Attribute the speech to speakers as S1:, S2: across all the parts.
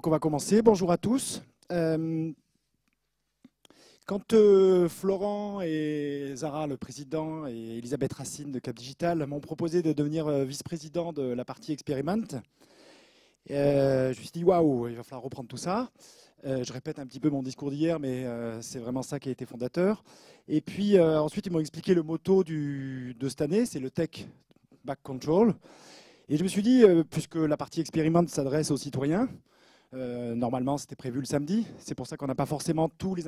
S1: donc on va commencer. Bonjour à tous. Euh, quand euh, Florent et Zara, le président, et Elisabeth Racine de Cap Digital m'ont proposé de devenir euh, vice-président de la partie Experiment, je me suis dit waouh, il va falloir reprendre tout ça. je répète un petit peu mon discours d'hier, mais c'est vraiment ça qui a été fondateur. Et puis ensuite, ils m'ont expliqué le motto de cette année, c'est le Tech Back Control. Et je me suis dit, puisque la partie Experiment s'adresse aux citoyens, euh, normalement, c'était prévu le samedi. C'est pour ça qu'on n'a pas forcément tous les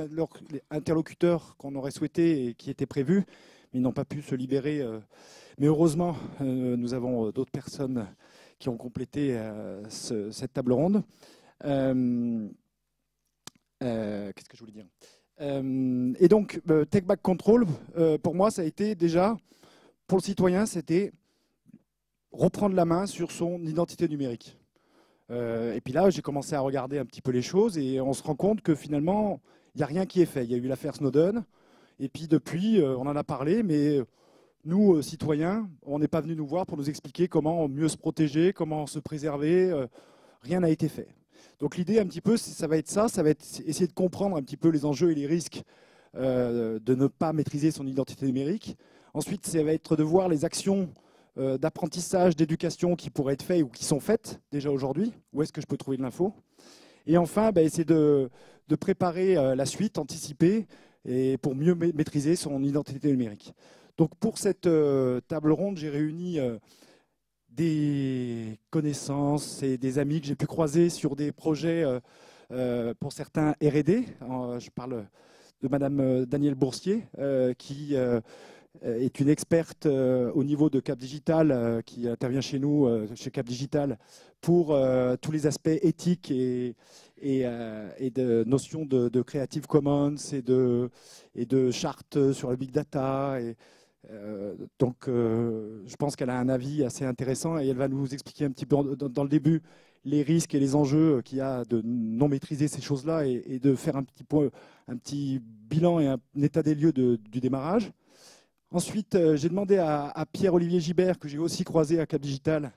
S1: interlocuteurs qu'on aurait souhaité et qui étaient prévus, mais ils n'ont pas pu se libérer. Euh. Mais heureusement, euh, nous avons d'autres personnes qui ont complété cette table ronde. Qu'est-ce que je voulais dire? Et donc, Take Back Control, pour moi, ça a été déjà, pour le citoyen, c'était reprendre la main sur son identité numérique. Euh, et puis là, j'ai commencé à regarder un petit peu les choses et on se rend compte que finalement, il n'y a rien qui est fait. Il y a eu l'affaire Snowden. Et puis depuis, euh, on en a parlé, mais nous, euh, citoyens, on n'est pas venu nous voir pour nous expliquer comment mieux se protéger, comment se préserver. rien n'a été fait. Donc l'idée, un petit peu, ça va être ça, ça va être essayer de comprendre un petit peu les enjeux et les risques de ne pas maîtriser son identité numérique. Ensuite, ça va être de voir les actions euh, d'apprentissage, d'éducation qui pourraient être faites ou qui sont faites déjà aujourd'hui Où est-ce que je peux trouver de l'info? Et enfin, bah, essayer de, préparer euh, la suite, anticiper, et pour mieux maîtriser son identité numérique. Donc pour cette euh, table ronde, j'ai réuni des connaissances et des amis que j'ai pu croiser sur des projets, pour certains R&D. Je parle de Madame Danielle Boursier, qui est une experte euh, au niveau de Cap Digital euh, qui intervient chez nous, chez Cap Digital, pour tous les aspects éthiques et, de notions de, Creative Commons et de, chartes sur le big data. Donc, je pense qu'elle a un avis assez intéressant et elle va nous expliquer un petit peu dans, le début les risques et les enjeux qu'il y a de non maîtriser ces choses-là et, de faire un petit bilan et un, état des lieux du démarrage. Ensuite, euh, j'ai demandé à, Pierre-Olivier Gibert, que j'ai aussi croisé à Cap Digital,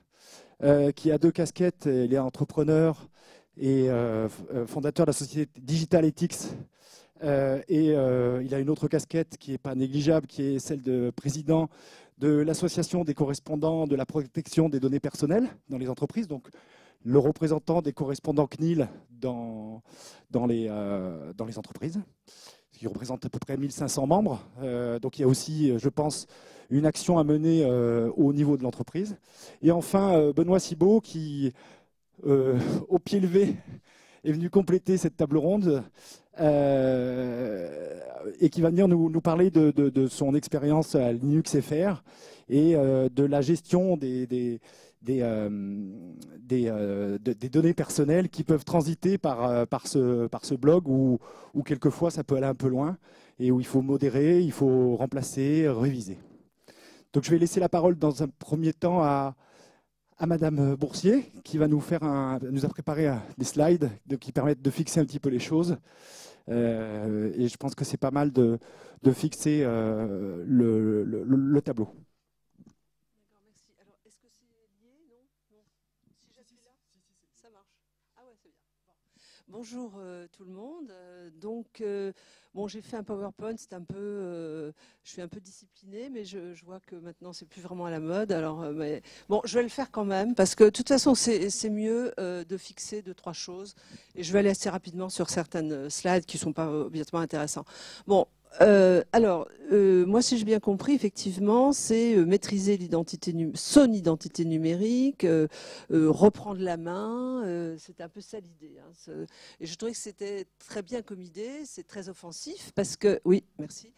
S1: euh, qui a deux casquettes. Il est entrepreneur et euh, fondateur de la société Digital Ethics. et il a une autre casquette qui n'est pas négligeable, qui est celle de président de l'association des correspondants de la protection des données personnelles dans les entreprises. Donc, le représentant des correspondants CNIL dans, les entreprises qui représente à peu près 1500 membres. Euh, donc il y a aussi, euh, je pense, une action à mener euh, au niveau de l'entreprise. Et enfin, Benoît Cibot, qui, au pied levé, est venu compléter cette table ronde et qui va venir nous, parler de, son expérience à Linux FR et de la gestion des des, euh, euh, des, données personnelles qui peuvent transiter par, euh, ce, blog où, quelquefois ça peut aller un peu loin et où il faut modérer, il faut remplacer, réviser. Donc je vais laisser la parole dans un premier temps à, à Madame Boursier qui va nous faire un, nous a préparé des slides qui permettent de fixer un petit peu les choses. et je pense que c'est pas mal de, fixer le tableau.
S2: Bonjour euh, tout le monde. Euh, donc, euh, bon, j'ai fait un PowerPoint, c'est un peu, je suis un peu disciplinée, mais je, vois que maintenant c'est plus vraiment à la mode. Alors, mais, bon, je vais le faire quand même parce que de toute façon, c'est mieux de fixer deux trois choses. Et je vais aller assez rapidement sur certaines slides qui sont pas obligatoirement intéressants. Bon, euh, alors, euh, moi, si j'ai bien compris, effectivement, c'est euh, maîtriser son identité numérique, reprendre la main. c'est un peu ça l'idée. Hein, et je trouvais que c'était très bien comme idée. C'est très offensif parce que, oui, merci.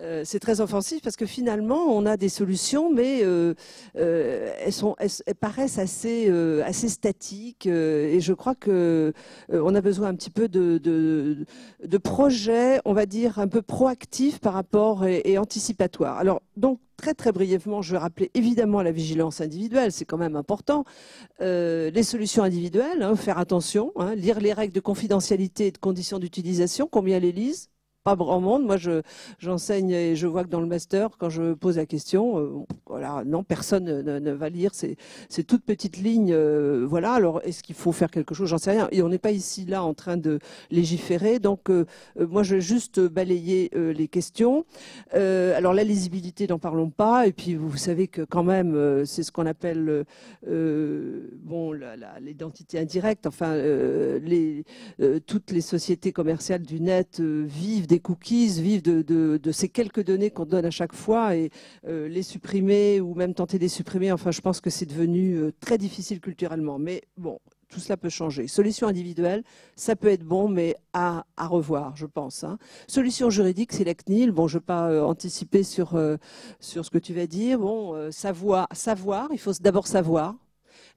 S2: Euh, c'est très offensif parce que finalement, on a des solutions, mais euh, euh, elles, elles, paraissent assez, statiques. et je crois que on a besoin un petit peu de, projets, on va dire, un peu proactifs par rapport et, anticipatoires. Alors, donc, très très brièvement, je vais rappeler évidemment la vigilance individuelle, c'est quand même important. les solutions individuelles, hein, faire attention, hein, lire les règles de confidentialité et de conditions d'utilisation, combien les lisent pas grand monde. Moi, j'enseigne et je vois que dans le master, quand je pose la question, euh, voilà, non, personne ne, va lire ces, toutes petites lignes. Euh, voilà. Alors, est-ce qu'il faut faire quelque chose? J'en sais rien. Et on n'est pas ici là en train de légiférer. Donc, euh, moi, je vais juste balayer les questions. alors, la lisibilité, n'en parlons pas. Et puis, vous savez que quand même, c'est ce qu'on appelle bon l'identité indirecte. Enfin, toutes les sociétés commerciales du net vivent des cookies, vivent de, ces quelques données qu'on donne à chaque fois et euh, les supprimer ou même tenter de les supprimer, enfin je pense que c'est devenu euh, très difficile culturellement. Mais bon, tout cela peut changer. Solution individuelle, ça peut être bon, mais à, revoir, je pense. Hein. Solution juridique, c'est la CNIL. Bon, je ne vais pas euh, anticiper sur, sur ce que tu vas dire. Bon, savoir, savoir, il faut d'abord savoir,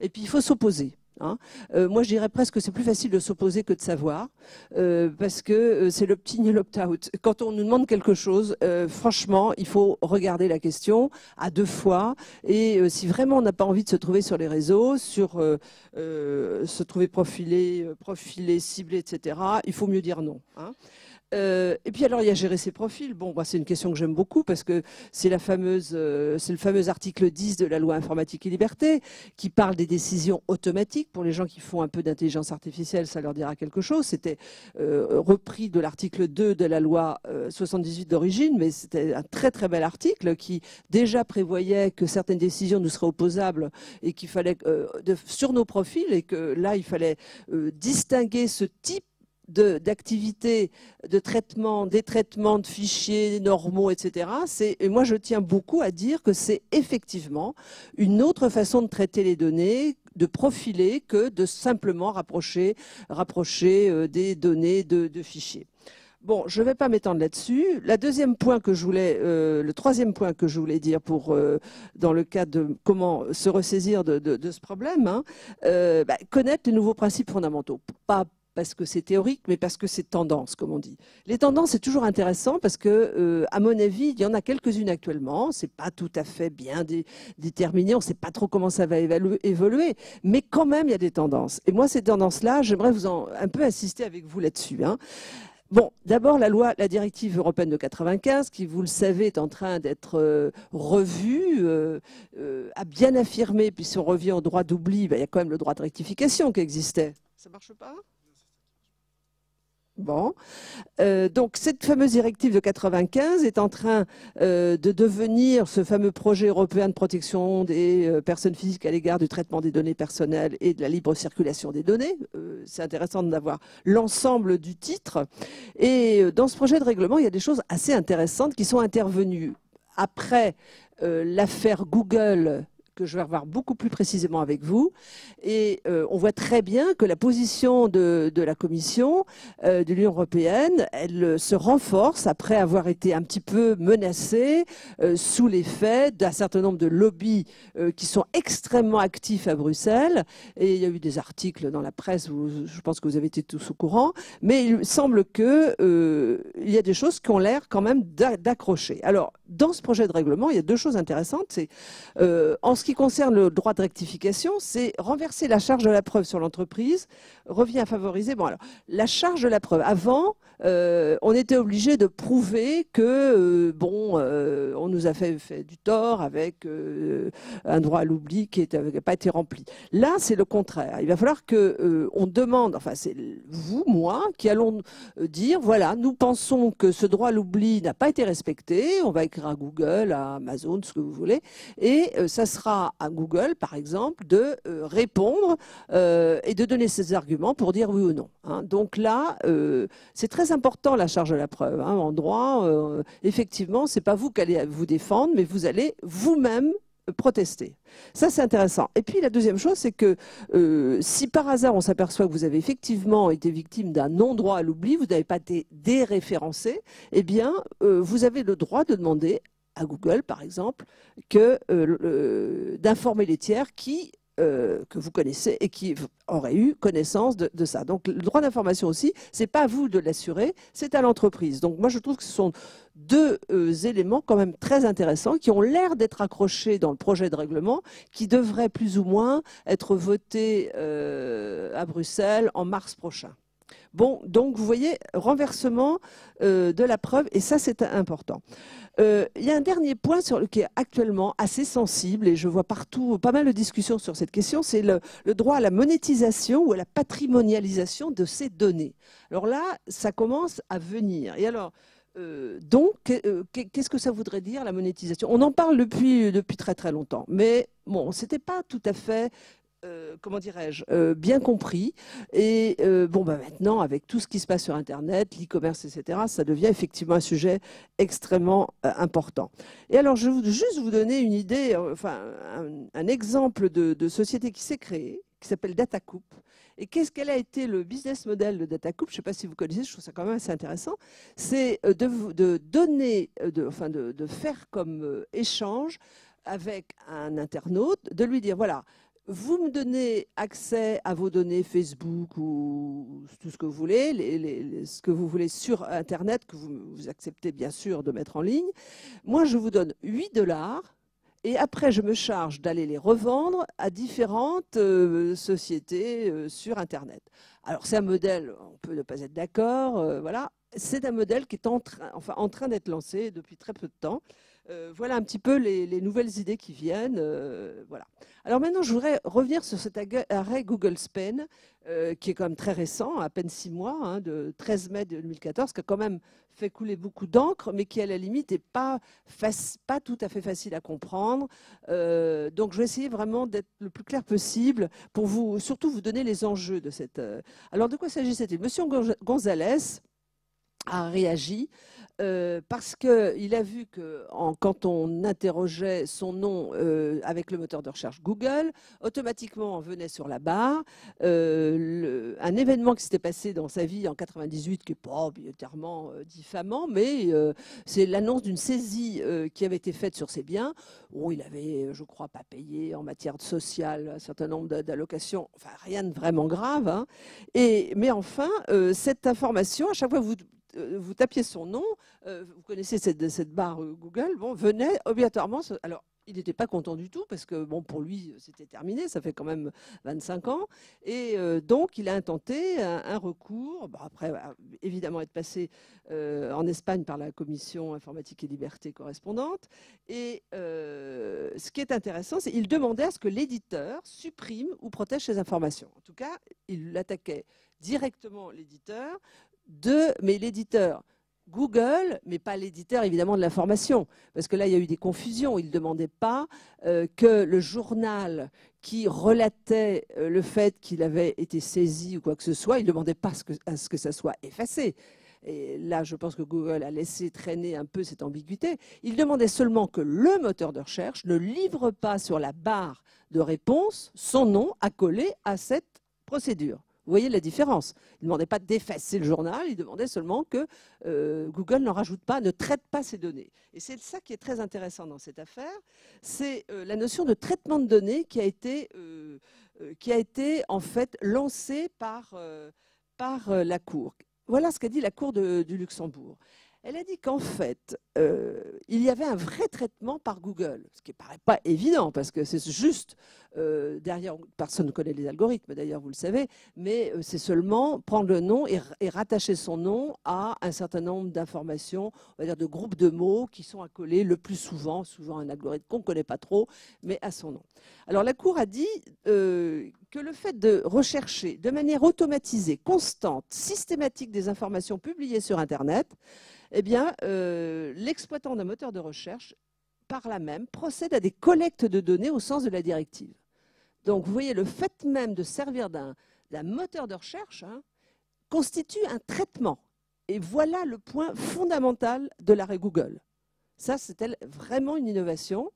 S2: et puis il faut s'opposer. Hein. Euh, moi, je dirais presque que c'est plus facile de s'opposer que de savoir, euh, parce que euh, c'est l'opt-in et l'opt-out. Quand on nous demande quelque chose, franchement, il faut regarder la question à deux fois. Et si vraiment on n'a pas envie de se trouver sur les réseaux, sur se trouver profilé, profilé, ciblé, etc., il faut mieux dire non. Hein. Euh, et puis alors il y a gérer ses profils. Bon, bah, c'est une question que j'aime beaucoup parce que c'est la fameuse, euh, c'est le fameux article 10 de la loi informatique et liberté qui parle des décisions automatiques. Pour les gens qui font un peu d'intelligence artificielle, ça leur dira quelque chose. C'était euh, repris de l'article 2 de la loi 78 d'origine, mais c'était un très très bel article qui déjà prévoyait que certaines décisions nous seraient opposables et qu'il fallait sur nos profils et que là il fallait distinguer ce type d'activités de, traitement, des traitements de fichiers normaux, etc. Et moi, je tiens beaucoup à dire que c'est effectivement une autre façon de traiter les données, de profiler, que de simplement rapprocher, rapprocher euh, des données de, fichiers. Bon, je ne vais pas m'étendre là-dessus. La deuxième point que je voulais, euh, le troisième point que je voulais dire pour euh, dans le cadre de comment se ressaisir de, ce problème, hein, bah, connaître les nouveaux principes fondamentaux. Pas parce que c'est théorique, mais parce que c'est tendance, comme on dit. Les tendances, c'est toujours intéressant parce que, euh, à mon avis, il y en a quelques-unes actuellement. C'est pas tout à fait bien déterminé. On ne sait pas trop comment ça va évoluer, mais quand même, il y a des tendances. Et moi, ces tendances-là, j'aimerais vous en un peu assister avec vous là-dessus. Hein. Bon, d'abord la loi, la directive européenne de 95, qui, vous le savez, est en train d'être euh, revue, euh, a bien affirmé, puis si on revient au droit d'oubli, ben, il y a quand même le droit de rectification qui existait. Ça marche pas? Bon, euh, donc cette fameuse directive de 95 est en train euh, de devenir ce fameux projet européen de protection des euh, personnes physiques à l'égard du traitement des données personnelles et de la libre circulation des données. C'est intéressant d'avoir l'ensemble du titre. Et dans ce projet de règlement, il y a des choses assez intéressantes qui sont intervenues après l'affaire Google que je vais revoir beaucoup plus précisément avec vous. Et euh, on voit très bien que la position de, la Commission euh, de l'Union européenne, elle euh, se renforce après avoir été un petit peu menacée sous l'effet d'un certain nombre de lobbies qui sont extrêmement actifs à Bruxelles. Et il y a eu des articles dans la presse, je pense que vous avez été tous au courant. Mais il semble qu'il il y a des choses qui ont l'air quand même d'accrocher. Alors, dans ce projet de règlement, il y a deux choses intéressantes. C'est en ce qui concerne le droit de rectification, c'est renverser la charge de la preuve sur l'entreprise, revient à favoriser. Bon, alors, la charge de la preuve. Avant, euh, on était obligé de prouver que, euh, bon, euh, on nous a fait, du tort avec un droit à l'oubli qui n'a pas été rempli. Là, c'est le contraire. Il va falloir que on demande, enfin, c'est vous, moi, qui allons dire, voilà, nous pensons que ce droit à l'oubli n'a pas été respecté. On va écrire à Google, à Amazon, ce que vous voulez, et ça sera à Google, par exemple, de euh, répondre euh, et de donner ses arguments pour dire oui ou non. Hein. Donc là, euh, c'est très important la charge de la preuve. Hein. En droit, effectivement, c'est pas vous qui allez vous défendre, mais vous allez vous-même protester. Ça, c'est intéressant. Et puis la deuxième chose, c'est que si par hasard on s'aperçoit que vous avez effectivement été victime d'un non-droit à l'oubli, vous n'avez pas été déréférencé, eh bien, vous avez le droit de demander à Google, par exemple, que euh, d'informer les tiers qui euh, que vous connaissez et qui auraient eu connaissance de, ça. Donc le droit d'information aussi, c'est pas à vous de l'assurer, c'est à l'entreprise. Donc moi je trouve que ce sont deux euh, éléments quand même très intéressants qui ont l'air d'être accrochés dans le projet de règlement qui devrait plus ou moins être voté à Bruxelles en mars prochain. Bon, donc vous voyez, renversement euh, de la preuve, et ça c'est important. Euh, il y a un dernier point sur le, qui est actuellement assez sensible, et je vois partout pas mal de discussions sur cette question, c'est le, droit à la monétisation ou à la patrimonialisation de ces données. Alors là, ça commence à venir. Et alors, euh, donc, qu'est-ce que ça voudrait dire la monétisation? On en parle depuis, très très longtemps, mais bon, c'était pas tout à fait euh, comment dirais-je, euh, bien compris. Et euh, bon, bah maintenant, avec tout ce qui se passe sur Internet, l'e-commerce, etc., ça devient effectivement un sujet extrêmement important. Et alors, je vais juste vous donner une idée, enfin, un, exemple de, société qui s'est créée, qui s'appelle DataCoup. Et qu'est-ce qu'elle a été le business model de DataCoup Je ne sais pas si vous connaissez, je trouve ça quand même assez intéressant. C'est de, donner, enfin de faire comme échange avec un internaute, de lui dire voilà, vous me donnez accès à vos données Facebook ou tout ce que vous voulez, ce que vous voulez sur Internet, que vous, acceptez bien sûr de mettre en ligne. Moi, je vous donne 8 dollars et après, je me charge d'aller les revendre à différentes euh, sociétés euh, sur Internet. Alors, c'est un modèle, on peut ne pas être d'accord, euh, voilà. C'est un modèle qui est enfin, en train d'être lancé depuis très peu de temps. Euh, voilà un petit peu les, nouvelles idées qui viennent. Euh, voilà. Alors maintenant, je voudrais revenir sur cet arrêt Google Spain, euh, qui est quand même très récent, à peine six mois, hein, de 13 mai 2014, qui a quand même fait couler beaucoup d'encre, mais qui à la limite n'est pas, pas tout à fait facile à comprendre. donc je vais essayer vraiment d'être le plus clair possible pour vous, surtout vous donner les enjeux de cette... Alors de quoi s'agissait-il Monsieur Gonzalez a réagi euh, parce qu'il a vu que quand on interrogeait son nom euh, avec le moteur de recherche Google, automatiquement on venait sur la barre. Euh, un événement qui s'était passé dans sa vie en 98, qui n'est pas obligatoirement diffamant, mais c'est l'annonce d'une saisie qui avait été faite sur ses biens, où il avait, je crois, pas payé en matière sociale un certain nombre d'allocations, enfin rien de vraiment grave. Hein. Mais enfin, cette information, à chaque fois vous vous tapiez son nom, euh, vous connaissez cette, barre euh, Google, bon, venait obligatoirement. Alors, il n'était pas content du tout parce que bon pour lui c'était terminé, ça fait quand même 25 ans et donc il a intenté un, recours. après évidemment être passé en Espagne par la commission informatique et liberté correspondante et ce qui est intéressant c'est qu'il demandait à ce que l'éditeur supprime ou protège ses informations. En tout cas il attaquait directement l'éditeur de, mais l'éditeur Google, mais pas l'éditeur évidemment de l'information, parce que là il y a eu des confusions. Il ne demandait pas euh, que le journal qui relatait euh, le fait qu'il avait été saisi ou quoi que ce soit, il ne demandait pas à ce que ça soit effacé. Et là, je pense que Google a laissé traîner un peu cette ambiguïté. Il demandait seulement que le moteur de recherche ne livre pas sur la barre de réponse son nom accolé à cette procédure. Vous voyez la différence. Il ne demandait pas d'effacer le journal, il demandait seulement que euh, Google n'en rajoute pas, ne traite pas ces données. Et c'est ça qui est très intéressant dans cette affaire, c'est euh, la notion de traitement de données qui a été, euh, qui a été en fait lancée par la Cour. Voilà ce qu'a dit la Cour du Luxembourg. Elle a dit qu'en fait, euh, il y avait un vrai traitement par Google, ce qui ne paraît pas évident, parce que c'est juste, euh, derrière, personne ne connaît les algorithmes d'ailleurs, vous le savez, mais euh, c'est seulement prendre le nom et, rattacher son nom à un certain nombre d'informations, on va dire de groupes de mots qui sont accolés le plus souvent, souvent un algorithme qu'on ne connaît pas trop, mais à son nom. Alors la Cour a dit que le fait de rechercher de manière automatisée, constante, systématique des informations publiées sur Internet, eh bien, euh, l'exploitant d'un moteur de recherche, par là même, procède à des collectes de données au sens de la directive. Donc, vous voyez, le fait même de servir d'un moteur de recherche hein, constitue un traitement. Et voilà le point fondamental de l'arrêt Google. Ça, c'était vraiment une innovation.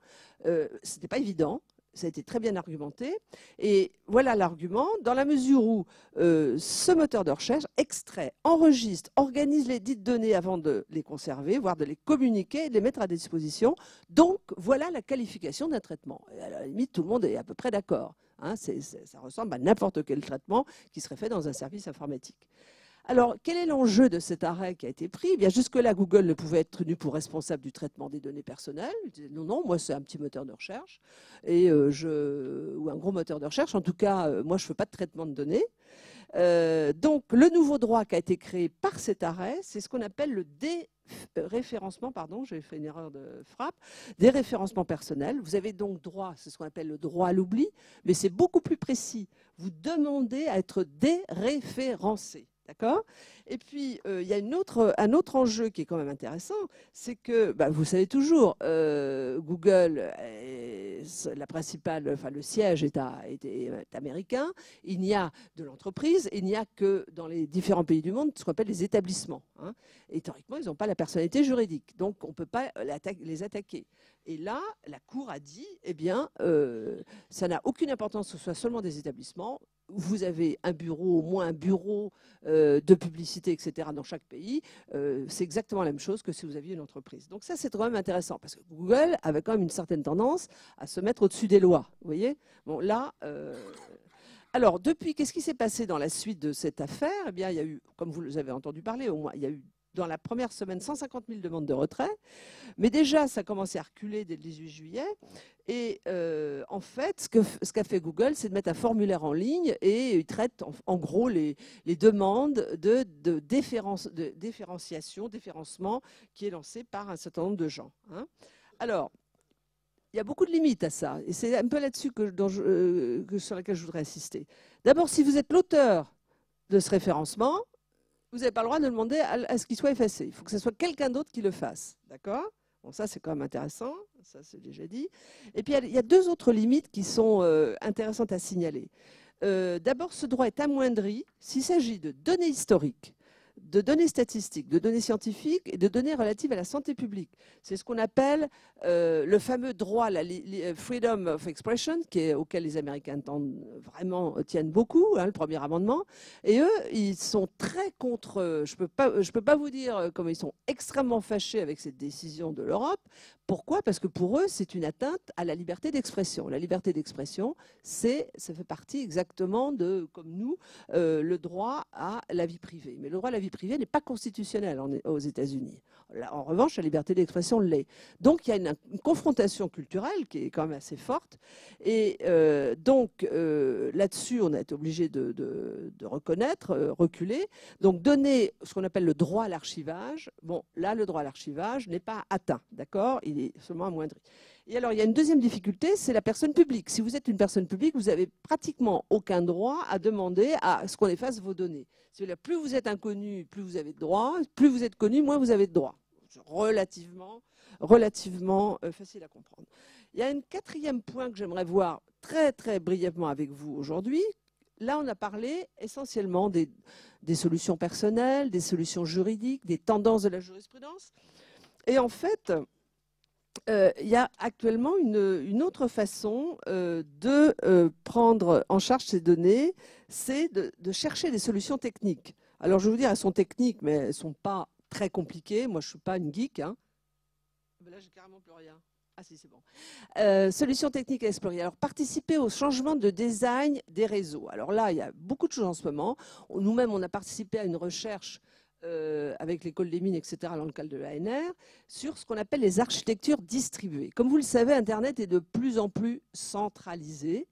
S2: Euh, ce n'était pas évident ça a été très bien argumenté. Et voilà l'argument, dans la mesure où euh, ce moteur de recherche extrait, enregistre, organise les dites données avant de les conserver, voire de les communiquer de les mettre à disposition. Donc, voilà la qualification d'un traitement. Et à la limite, tout le monde est à peu près d'accord. Hein. ça ressemble à n'importe quel traitement qui serait fait dans un service informatique. Alors, quel est l'enjeu de cet arrêt qui a été pris? Eh Jusque-là, Google ne pouvait être tenu pour responsable du traitement des données personnelles. Non, non, moi, c'est un petit moteur de recherche euh, ou un gros moteur de recherche. En tout cas, euh, moi, je ne fais pas de traitement de données. donc, le nouveau droit qui a été créé par cet arrêt, c'est ce qu'on appelle le déréférencement, pardon, j'ai fait une erreur de frappe, des référencements personnels. Vous avez donc droit, c'est ce qu'on appelle le droit à l'oubli, mais c'est beaucoup plus précis. Vous demandez à être déréférencé. D'accord? Et puis, euh, il y a un autre enjeu qui est quand même intéressant, c'est que, bah, vous savez toujours, euh, Google, la principale, le siège est, américain. Il n'y a de l'entreprise, il n'y a que dans les différents pays du monde ce qu'on appelle les établissements. Hein. Et théoriquement, ils n'ont pas la personnalité juridique, donc on ne peut pas les attaquer. Et là, la Cour a dit, eh bien, euh, ça n'a aucune importance que ce soit seulement des établissements. Vous avez un bureau, au moins un bureau euh, de publicité, etc., dans chaque pays. Euh, c'est exactement la même chose que si vous aviez une entreprise. Donc ça, c'est quand même intéressant, parce que Google avait quand même une certaine tendance à se mettre au-dessus des lois. Vous voyez? Bon, là... alors, depuis, qu'est-ce qui s'est passé dans la suite de cette affaire? Eh bien, il y a eu, comme vous avez entendu parler, au moins, il y a eu dans la première semaine 150 000 demandes de retrait. Mais déjà, ça a commencé à reculer dès le 18 juillet. Et euh, en fait, ce qu'a fait Google, c'est de mettre un formulaire en ligne et il traite en, gros les, demandes de, de, de, différenciation, déférencement qui est lancé par un certain nombre de gens. Hein. Alors, il y a beaucoup de limites à ça. Et c'est un peu là-dessus que, euh, que, sur laquelle je voudrais insister. D'abord, si vous êtes l'auteur de ce référencement, vous n'avez pas le droit de demander à, ce qu'il soit effacé. Il faut que ce soit quelqu'un d'autre qui le fasse. D'accord? Bon, ça, c'est quand même intéressant. Ça, c'est déjà dit. Et puis, il y, a deux autres limites qui sont euh, intéressantes à signaler. Euh, d'abord, ce droit est amoindri s'il s'agit de données historiques de données statistiques, de données scientifiques et de données relatives à la santé publique. C'est ce qu'on appelle euh, le fameux droit, la freedom of expression, auquel les Américains vraiment tiennent beaucoup, hein, le premier amendement. Et eux, ils sont très contre. Je ne peux, pas, vous dire comment ils sont extrêmement fâchés avec cette décision de l'Europe. Pourquoi? Parce que pour eux, c'est une atteinte à la liberté d'expression. La liberté d'expression, ça fait partie exactement de, comme nous, euh, le droit à la vie privée. Mais le droit à la vie privée n'est pas constitutionnel aux États-Unis. En revanche, la liberté d'expression l'est. Donc, il y a une, confrontation culturelle qui est quand même assez forte. Et euh, donc, euh, là-dessus, on a été obligé de, reconnaître, reculer. Donc, donner ce qu'on appelle le droit à l'archivage. Bon, là, le droit à l'archivage n'est pas atteint, d'accord? Il est seulement amoindri. Et alors, il y a une deuxième difficulté, c'est la personne publique. Si vous êtes une personne publique, vous n'avez pratiquement aucun droit à demander à ce qu'on efface vos données. Plus vous êtes inconnu, plus vous avez de droits. Plus vous êtes connu, moins vous avez de droits. Relativement, relativement euh, facile à comprendre. Il y a un quatrième point que j'aimerais voir très, très brièvement avec vous aujourd'hui. Là, on a parlé essentiellement des, des solutions personnelles, des solutions juridiques, des tendances de la jurisprudence. Et en fait, euh, il y a actuellement une, autre façon euh, de euh, prendre en charge ces données, c'est de, chercher des solutions techniques. Alors je vais vous dire, elles sont techniques, mais elles ne sont pas très compliquées. Moi, je ne suis pas une geek. Hein. Ben là, carrément plus rien. Ah si, c'est bon. solutions techniques à explorer. Alors, participer au changement de design des réseaux. Alors là, il y a beaucoup de choses en ce moment. Nous-mêmes, on a participé à une recherche euh, avec l'école des mines, etc., dans le cadre de l'ANR, sur ce qu'on appelle les architectures distribuées. Comme vous le savez, Internet est de plus en plus centralisé.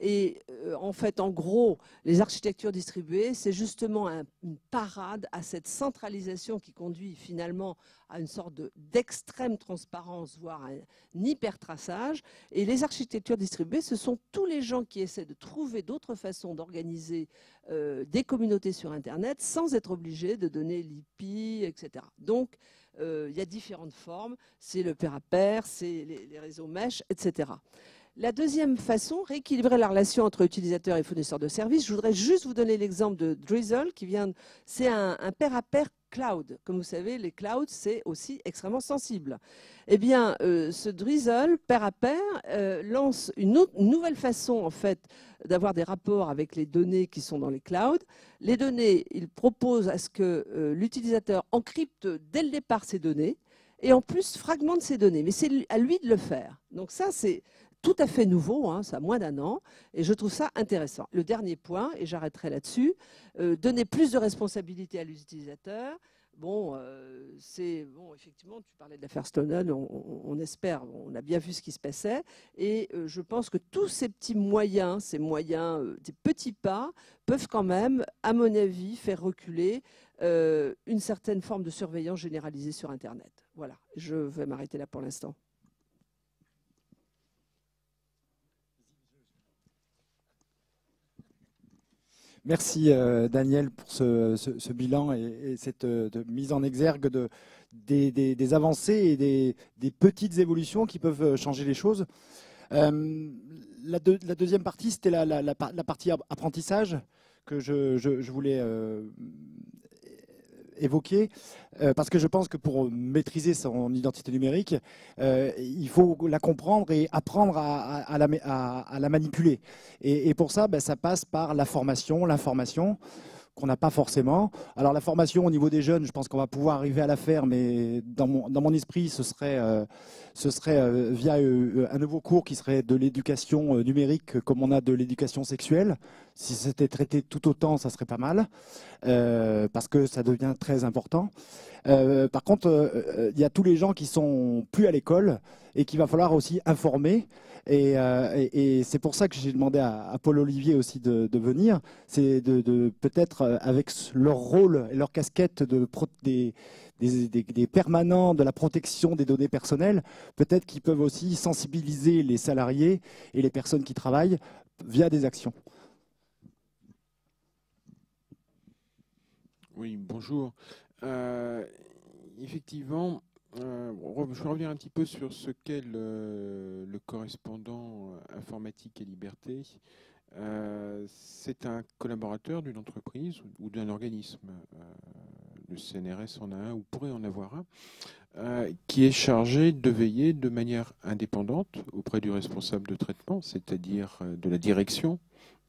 S2: Et euh, en fait, en gros, les architectures distribuées, c'est justement une parade à cette centralisation qui conduit finalement à une sorte d'extrême transparence, voire un hyper-traçage. Et les architectures distribuées, ce sont tous les gens qui essaient de trouver d'autres façons d'organiser euh, des communautés sur Internet sans être obligés de donner l'IP, etc. Donc, euh, il y a différentes formes. C'est le pair à pair, c'est les, les réseaux mesh, etc. La deuxième façon, rééquilibrer la relation entre utilisateurs et fournisseurs de services. Je voudrais juste vous donner l'exemple de Drizzle, qui vient, c'est un, pair à pair cloud. Comme vous savez, les clouds, c'est aussi extrêmement sensible. Eh bien, euh, ce Drizzle, pair à pair, lance une, nouvelle façon, en fait, d'avoir des rapports avec les données qui sont dans les clouds. Les données, il propose à ce que euh, l'utilisateur encrypte dès le départ ces données et en plus fragmente ces données. Mais c'est à lui de le faire. Donc ça, c'est tout à fait nouveau, hein, ça a moins d'un an, et je trouve ça intéressant. Le dernier point, et j'arrêterai là-dessus, euh, donner plus de responsabilité à l'utilisateur. Bon, euh, c'est bon, effectivement, tu parlais de l'affaire Snowden, on, espère, on a bien vu ce qui se passait, et je pense que tous ces petits moyens, ces moyens, des petits pas, peuvent quand même, à mon avis, faire reculer une certaine forme de surveillance généralisée sur Internet. Voilà, je vais m'arrêter là pour l'instant.
S1: Merci euh, Daniel pour ce, bilan et, cette euh, mise en exergue de, des, avancées et des, petites évolutions qui peuvent euh, changer les choses. la, deuxième partie, c'était la, partie apprentissage que je, voulais évoquer, euh, parce que je pense que pour maîtriser son identité numérique, euh, il faut la comprendre et apprendre à, la, manipuler. Et, pour ça, ben, ça passe par la formation, l'information qu'on n'a pas forcément. Alors la formation au niveau des jeunes, je pense qu'on va pouvoir arriver à la faire, mais dans mon, dans mon esprit, ce serait, euh, ce serait euh, via euh, un nouveau cours qui serait de l'éducation numérique comme on a de l'éducation sexuelle. Si c'était traité tout autant, ça serait pas mal, parce que ça devient très important. par contre, il y a tous les gens qui sont plus à l'école et qu'il va falloir aussi informer. Euh, et, c'est pour ça que j'ai demandé à, Paul Olivier aussi de, venir. C'est de, peut-être euh, avec leur rôle et leur casquette de des, permanents de la protection des données personnelles, peut-être qu'ils peuvent aussi sensibiliser les salariés et les personnes qui travaillent via des actions.
S3: Oui, bonjour. Euh, effectivement, euh, je vais revenir un petit peu sur ce qu'est le, correspondant euh, informatique et liberté. Euh, c'est un collaborateur d'une entreprise ou, d'un organisme. le CNRS en a un ou pourrait en avoir un. qui est chargé de veiller de manière indépendante auprès du responsable de traitement, c'est-à-dire de la direction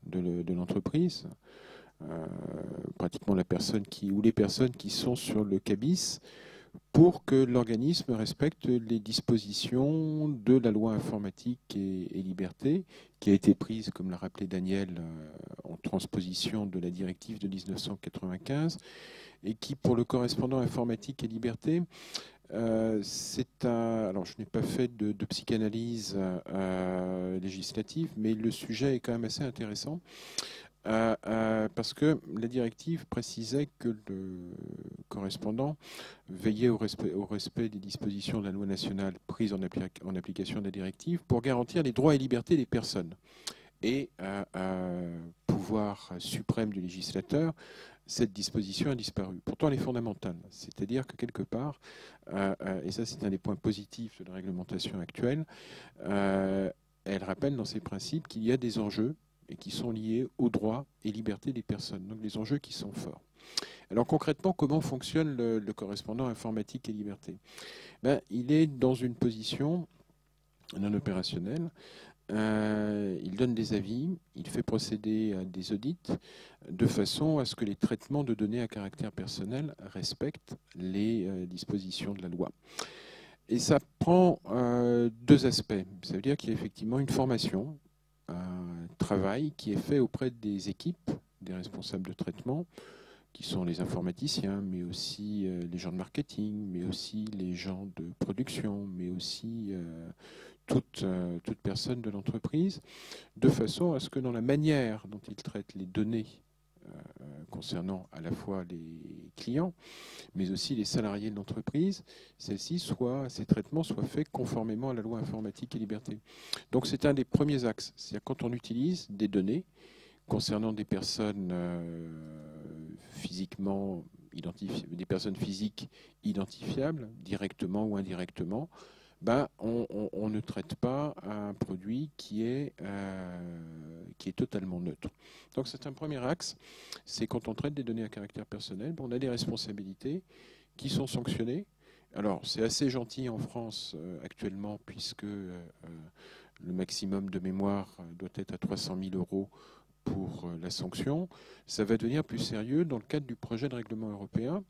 S3: de l'entreprise, pratiquement la personne qui ou les personnes qui sont sur le cabis, pour que l'organisme respecte les dispositions de la loi informatique et, liberté, qui a été prise, comme l'a rappelé Daniel, euh, en transposition de la directive de 1995, et qui, pour le correspondant informatique et liberté, euh, c'est un. Alors, je n'ai pas fait de, psychanalyse euh, législative, mais le sujet est quand même assez intéressant. Euh, euh, parce que la directive précisait que le correspondant veillait au respect, des dispositions de la loi nationale prises en, en, application de la directive pour garantir les droits et libertés des personnes. Et euh, pouvoir suprême du législateur, cette disposition a disparu. Pourtant, elle est fondamentale. C'est-à-dire que quelque part, et ça c'est un des points positifs de la réglementation actuelle, elle rappelle dans ses principes qu'il y a des enjeux et qui sont liés aux droits et libertés des personnes. Donc des enjeux qui sont forts. Alors concrètement, comment fonctionne le, correspondant informatique et liberté? Ben, Il est dans une position non opérationnelle. Euh, il donne des avis, il fait procéder à des audits de façon à ce que les traitements de données à caractère personnel respectent les euh, dispositions de la loi. Et ça prend euh, deux aspects. Ça veut dire qu'il y a effectivement une formation un travail qui est fait auprès des équipes, des responsables de traitement, qui sont les informaticiens, mais aussi euh, les gens de marketing, mais aussi les gens de production, mais aussi euh, toute, euh, toute personne de l'entreprise, de façon à ce que dans la manière dont ils traitent les données concernant à la fois les clients, mais aussi les salariés de l'entreprise, celles-ci ces traitements soient faits conformément à la loi informatique et liberté. Donc c'est un des premiers axes. C'est quand on utilise des données concernant des personnes euh, physiquement identifiées, des personnes physiques identifiables, directement ou indirectement, ben, on, ne traite pas un produit qui est, euh, qui est totalement neutre. Donc c'est un premier axe, c'est quand on traite des données à caractère personnel, ben, on a des responsabilités qui sont sanctionnées. Alors c'est assez gentil en France euh, actuellement puisque euh, le maximum de mémoire doit être à 300 000 euros pour la sanction. Ça va devenir plus sérieux dans le cadre du projet de règlement européen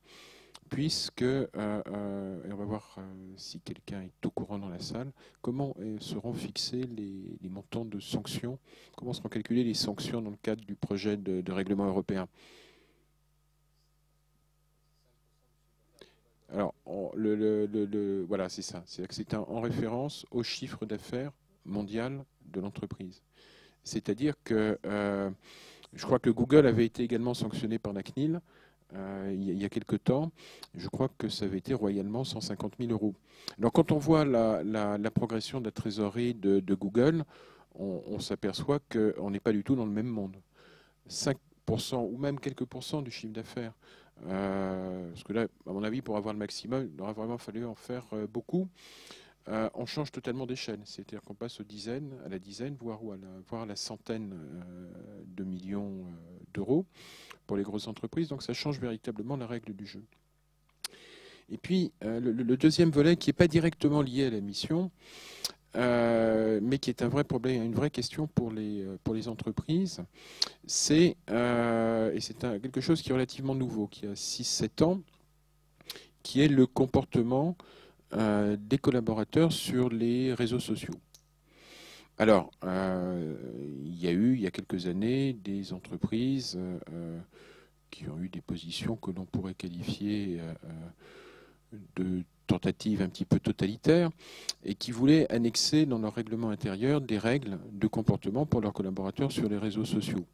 S3: puisque, euh, euh, et on va voir euh, si quelqu'un est au courant dans la salle, comment seront fixés les, montants de sanctions, comment seront calculées les sanctions dans le cadre du projet de, règlement européen? Alors, le, voilà, c'est ça. C'est c'est en référence au chiffre d'affaires mondial de l'entreprise. C'est-à-dire que je crois que Google avait été également sanctionné par la CNIL euh, il y a quelque temps. Je crois que ça avait été royalement 150 000 euros. Alors quand on voit la, progression de la trésorerie de, Google, on, s'aperçoit qu'on n'est pas du tout dans le même monde. 5% ou même quelques pourcents du chiffre d'affaires. Euh, parce que là, à mon avis, pour avoir le maximum, il aurait vraiment fallu en faire euh, on change totalement d'échelle, c'est-à-dire qu'on passe aux dizaines, à la dizaine, voire, à la, centaine de millions d'euros pour les grosses entreprises. Donc ça change véritablement la règle du jeu. Et puis euh, le, deuxième volet qui n'est pas directement lié à la mission, euh, mais qui est un vrai problème, une vraie question pour les, euh, entreprises, c'est quelque chose qui est relativement nouveau, qui a 6-7 ans, qui est le comportement des collaborateurs sur les réseaux sociaux. Alors, il y a eu, il y a quelques années, des entreprises qui ont eu des positions que l'on pourrait qualifier de tentatives un petit peu totalitaires et qui voulaient annexer dans leur règlement intérieur des règles de comportement pour leurs collaborateurs sur les réseaux sociaux.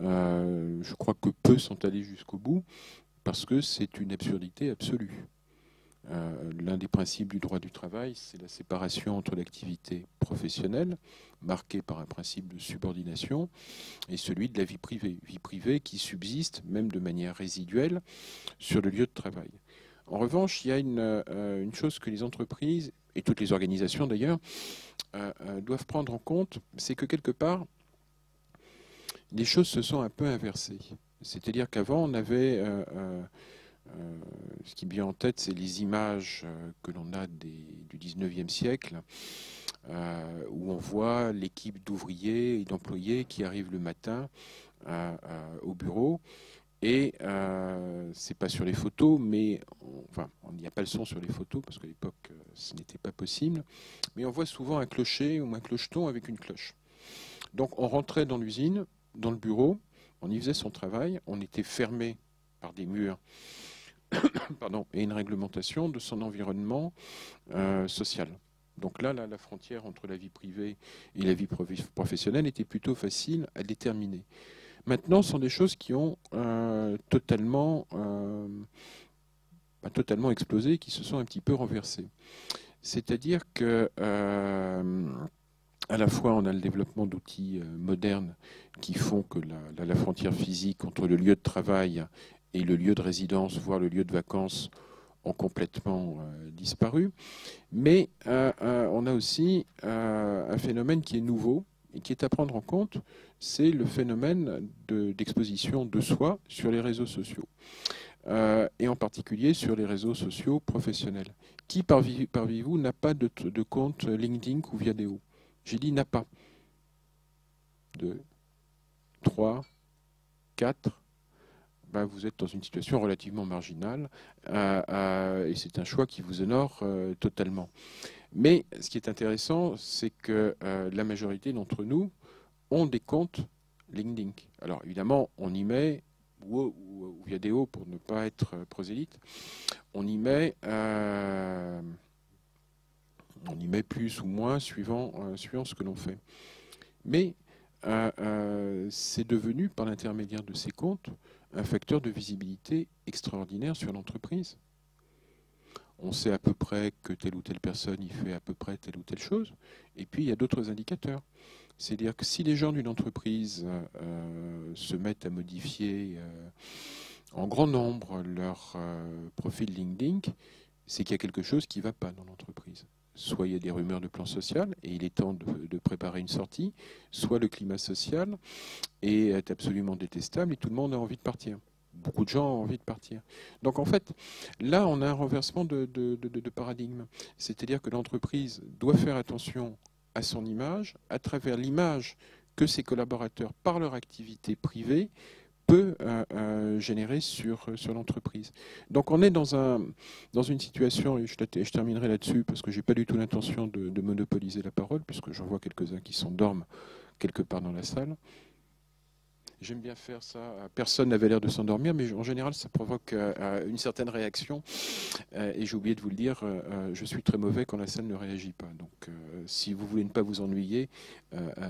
S3: je crois que peu sont allés jusqu'au bout parce que c'est une absurdité absolue. Euh, l'un des principes du droit du travail, c'est la séparation entre l'activité professionnelle, marquée par un principe de subordination, et celui de la vie privée, vie privée qui subsiste, même de manière résiduelle, sur le lieu de travail. En revanche, il y a une, euh, chose que les entreprises, et toutes les organisations d'ailleurs, euh, doivent prendre en compte, c'est que quelque part, les choses se sont un peu inversées. C'est-à-dire qu'avant, on avait ce qui vient en tête, c'est les images euh, que l'on a du 19e siècle, euh, où on voit l'équipe d'ouvriers et d'employés qui arrivent le matin au bureau. Et euh, c'est pas sur les photos, mais enfin, il n'y a pas le son sur les photos parce qu'à l'époque ce n'était pas possible. Mais on voit souvent un clocher ou un clocheton avec une cloche. Donc on rentrait dans l'usine, dans le bureau, on y faisait son travail, on était fermé par des murs et une réglementation de son environnement euh, social. Donc là, la frontière entre la vie privée et la vie professionnelle était plutôt facile à déterminer. Maintenant, ce sont des choses qui ont euh, totalement, euh, totalement explosé, qui se sont un petit peu renversées. C'est-à-dire que à la fois, on a le développement d'outils modernes qui font que la, la, frontière physique entre le lieu de travail et le lieu de résidence, voire le lieu de vacances, ont complètement euh, disparu. Mais euh, euh, on a aussi un phénomène qui est nouveau et qui est à prendre en compte, c'est le phénomène d'exposition de, soi sur les réseaux sociaux. et en particulier sur les réseaux sociaux professionnels. Qui parmi, vous n'a pas de, de, compte LinkedIn ou Viadeo? J'ai dit n'a pas. Deux, trois, quatre, bah, vous êtes dans une situation relativement marginale euh, euh, et c'est un choix qui vous honore euh, totalement. Mais ce qui est intéressant, c'est que la majorité d'entre nous ont des comptes LinkedIn. Alors évidemment, on y met, ou, ou, ou pour ne pas être prosélyte, on y met, on y met plus ou moins suivant, suivant ce que l'on fait. Mais c'est devenu, par l'intermédiaire de ces comptes, un facteur de visibilité extraordinaire sur l'entreprise. On sait à peu près que telle ou telle personne y fait à peu près telle ou telle chose. Et puis, il y a d'autres indicateurs. C'est-à-dire que si les gens d'une entreprise euh, se mettent à modifier euh, en grand nombre leur euh, profil LinkedIn, c'est qu'il y a quelque chose qui ne va pas dans l'entreprise soit il y a des rumeurs de plan social et il est temps de, préparer une sortie, soit le climat social est absolument détestable et tout le monde a envie de partir. Beaucoup de gens ont envie de partir. Donc en fait, là, on a un renversement de, paradigme. C'est-à-dire que l'entreprise doit faire attention à son image, à travers l'image que ses collaborateurs, par leur activité privée, peut euh, euh, générer sur, sur l'entreprise. Donc on est dans, un, dans une situation, et je, terminerai là-dessus parce que je n'ai pas du tout l'intention de, monopoliser la parole, puisque j'en vois quelques-uns qui s'endorment quelque part dans la salle. J'aime bien faire ça. Personne n'avait l'air de s'endormir, mais en général, ça provoque euh, une certaine réaction. Euh, et j'ai oublié de vous le dire, euh, je suis très mauvais quand la salle ne réagit pas. Donc, si vous voulez ne pas vous ennuyer,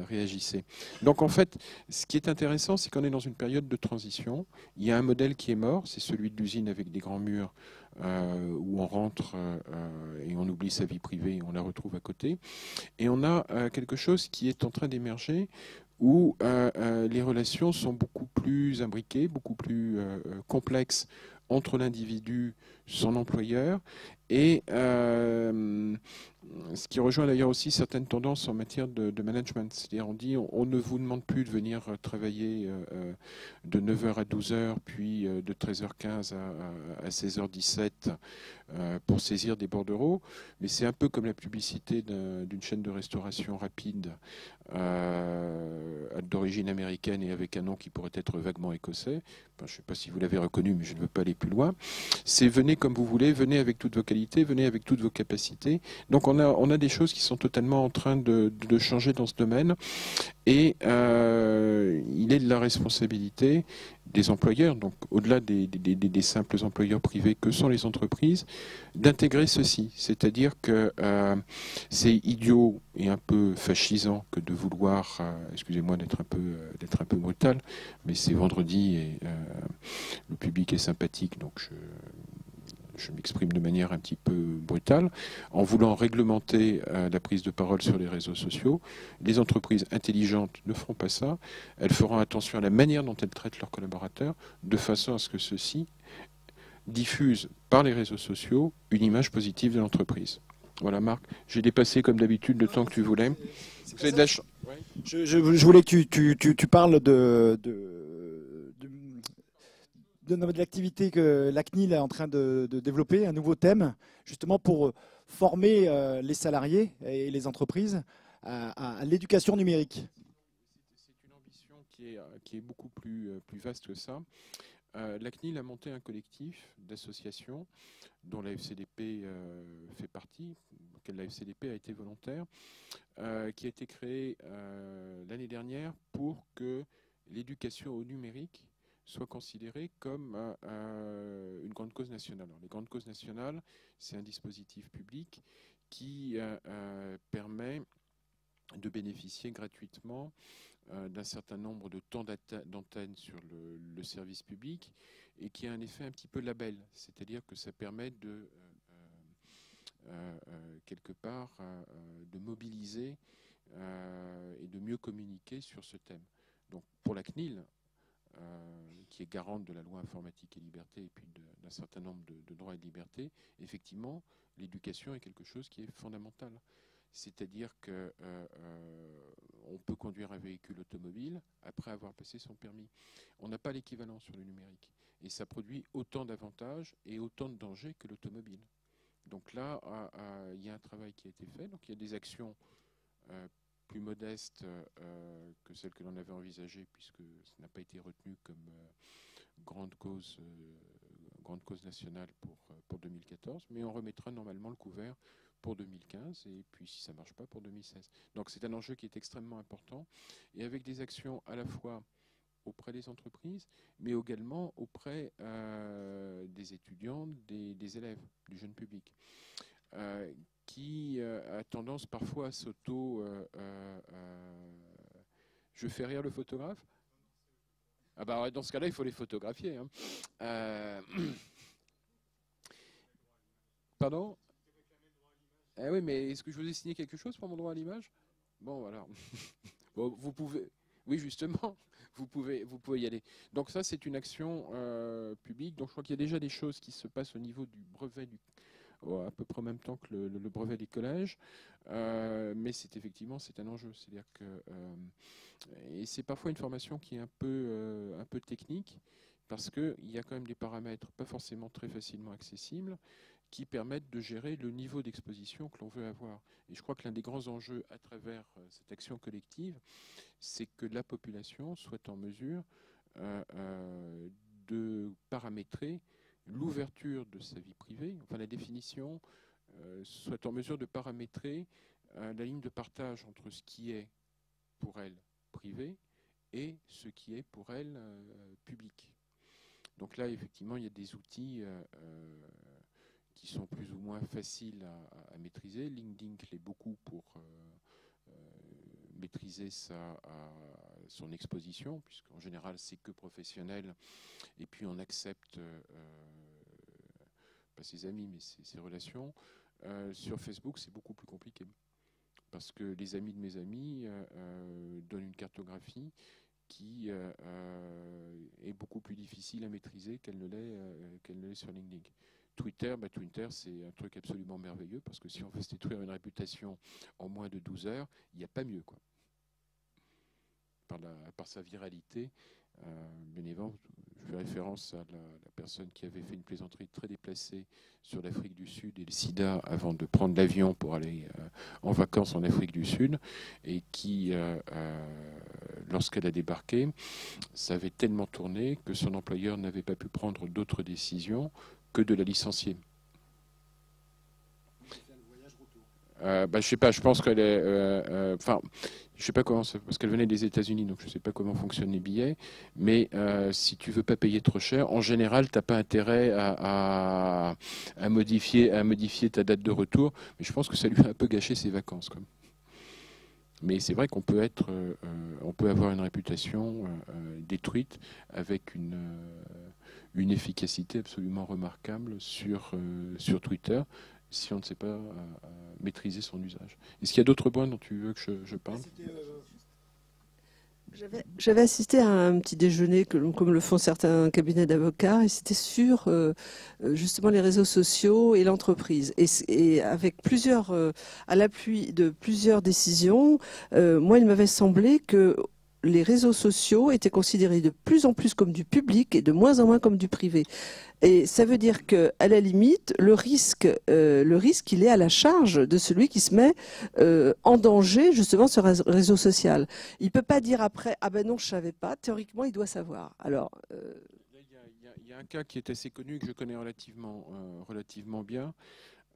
S3: réagissez. Donc, en fait, ce qui est intéressant, c'est qu'on est dans une période de transition. Il y a un modèle qui est mort, c'est celui de l'usine avec des grands murs. où on rentre et on oublie sa vie privée on la retrouve à côté. Et on a quelque chose qui est en train d'émerger où euh, euh, les relations sont beaucoup plus imbriquées, beaucoup plus euh, complexes entre l'individu, son employeur, et ce qui rejoint d'ailleurs aussi certaines tendances en matière de, management. C'est-à-dire, on dit, on, ne vous demande plus de venir travailler de 9h à 12h, puis de 13h15 à, 16h17 pour saisir des bordereaux, mais c'est un peu comme la publicité d'une chaîne de restauration rapide d'origine américaine et avec un nom qui pourrait être vaguement écossais. je ne sais pas si vous l'avez reconnu, mais je ne veux pas aller plus loin. C'est venez comme vous voulez, venez avec toutes vos qualités, venez avec toutes vos capacités. Donc on a, des choses qui sont totalement en train de, de changer dans ce domaine. Et euh, il est de la responsabilité des employeurs, donc au-delà des, simples employeurs privés que sont les entreprises, d'intégrer ceci. C'est-à-dire que euh, c'est idiot et un peu fascisant que de vouloir, euh, excusez-moi d'être un peu d'être un peu brutal, mais c'est vendredi et le public est sympathique, donc je je m'exprime de manière un petit peu brutale, en voulant réglementer euh, la prise de parole sur les réseaux sociaux. Les entreprises intelligentes ne feront pas ça. Elles feront attention à la manière dont elles traitent leurs collaborateurs, de façon à ce que ceux-ci diffusent par les réseaux sociaux une image positive de l'entreprise. Voilà, Marc, j'ai dépassé comme d'habitude le temps que tu voulais.
S1: je, voulais que tu, parles de de l'activité que la CNIL est en train de, développer, un nouveau thème, justement pour euh, former euh, les salariés et les entreprises à, l'éducation numérique.
S3: C'est une ambition qui est, euh, qui est beaucoup plus, plus, vaste que ça. la CNIL a monté un collectif d'associations dont la FCDP fait partie, auquel la FCDP a été volontaire, qui a été créé l'année dernière pour que l'éducation au numérique soit considéré comme une grande cause nationale. les grandes causes nationales, c'est un dispositif public qui euh, euh, permet de bénéficier gratuitement euh, d'un certain nombre de temps d'antenne sur le, service public et qui a un effet un petit peu label, c'est-à-dire que ça permet de quelque part de mobiliser et de mieux communiquer sur ce thème. Donc pour la CNIL, euh, qui est garante de la loi informatique et liberté et puis d'un certain nombre de, droits et de libertés, effectivement, l'éducation est quelque chose qui est fondamental. C'est-à-dire qu'on euh, euh, peut conduire un véhicule automobile après avoir passé son permis. On n'a pas l'équivalent sur le numérique. Et ça produit autant d'avantages et autant de dangers que l'automobile. Donc là, il y a un travail qui a été fait. Donc il y a des actions plus modeste euh, que celle que l'on avait envisagée, puisque ça n'a pas été retenu comme euh, grande, cause, euh, grande cause nationale pour, pour 2014, mais on remettra normalement le couvert pour 2015 et puis si ça ne marche pas pour 2016. Donc c'est un enjeu qui est extrêmement important et avec des actions à la fois auprès des entreprises, mais également auprès des étudiants, des, élèves, du jeune public qui euh, a tendance parfois à s'auto... Euh, euh, je fais rire le photographe? Ah bah dans ce cas-là, il faut les photographier. Hein. Pardon? Eh oui, mais est-ce que je vous ai signé quelque chose pour mon droit à l'image? Bon, voilà. vous pouvez. Oui, justement, vous pouvez, vous pouvez y aller. Donc ça, c'est une action publique. Donc je crois qu'il y a déjà des choses qui se passent au niveau du brevet du, à peu près en même temps que le, brevet des collèges. Euh, mais c'est effectivement c'est un enjeu. C'est-à-dire que euh, et c'est parfois une formation qui est un peu euh, un peu technique parce qu'il y a quand même des paramètres pas forcément très facilement accessibles qui permettent de gérer le niveau d'exposition que l'on veut avoir. Et je crois que l'un des grands enjeux à travers cette action collective, c'est que la population soit en mesure de paramétrer l'ouverture de sa vie privée, enfin la définition, euh, soit en mesure de paramétrer euh, la ligne de partage entre ce qui est pour elle privé et ce qui est pour elle public. Donc là, effectivement, il y a des outils qui sont plus ou moins faciles à, maîtriser. LinkedIn l'est beaucoup pour maîtriser sa, son exposition, puisqu'en général c'est que professionnel, et puis on accepte, euh, pas ses amis, mais ses, relations. Euh, sur Facebook, c'est beaucoup plus compliqué, parce que les amis de mes amis euh, donnent une cartographie qui est beaucoup plus difficile à maîtriser qu'elle ne l'est sur LinkedIn. Twitter, bah, Twitter c'est un truc absolument merveilleux parce que si on veut se détruire une réputation en moins de 12 heures, il n'y a pas mieux. Quoi par, sa viralité. Euh, bien je fais référence à la, personne qui avait fait une plaisanterie très déplacée sur l'Afrique du Sud et le sida avant de prendre l'avion pour aller euh, en vacances en Afrique du Sud, et qui, euh, lorsqu'elle a débarqué, ça avait tellement tourné que son employeur n'avait pas pu prendre d'autres décisions que de la licencier. Euh, bah, je sais pas, je pense qu'elle est. Euh, euh, enfin, je sais pas comment, parce qu'elle venait des États-Unis, donc je sais pas comment fonctionnent les billets. Mais si tu veux pas payer trop cher, en général, t'as pas intérêt à, modifier, ta date de retour. Mais je pense que ça lui a un peu gâché ses vacances, comme. Mais c'est vrai qu'on peut être, on peut avoir une réputation détruite avec une efficacité absolument remarquable sur Twitter si on ne sait pas euh, euh, maîtriser son usage. Est-ce qu'il y a d'autres points dont tu veux que je, parle?
S2: J'avais assisté à un petit déjeuner comme le font certains cabinets d'avocats et c'était sur euh, justement les réseaux sociaux et l'entreprise et, avec plusieurs à l'appui de plusieurs décisions moi il m'avait semblé que les réseaux sociaux étaient considérés de plus en plus comme du public et de moins en moins comme du privé. Et ça veut dire que, à la limite, le risque, euh, le risque, il est à la charge de celui qui se met euh, en danger justement sur un réseau social. Il peut pas dire après, ah ben non, je savais pas. Théoriquement, il doit savoir. Alors. Euh,
S3: il y, a un cas qui est assez connu que je connais relativement, relativement bien.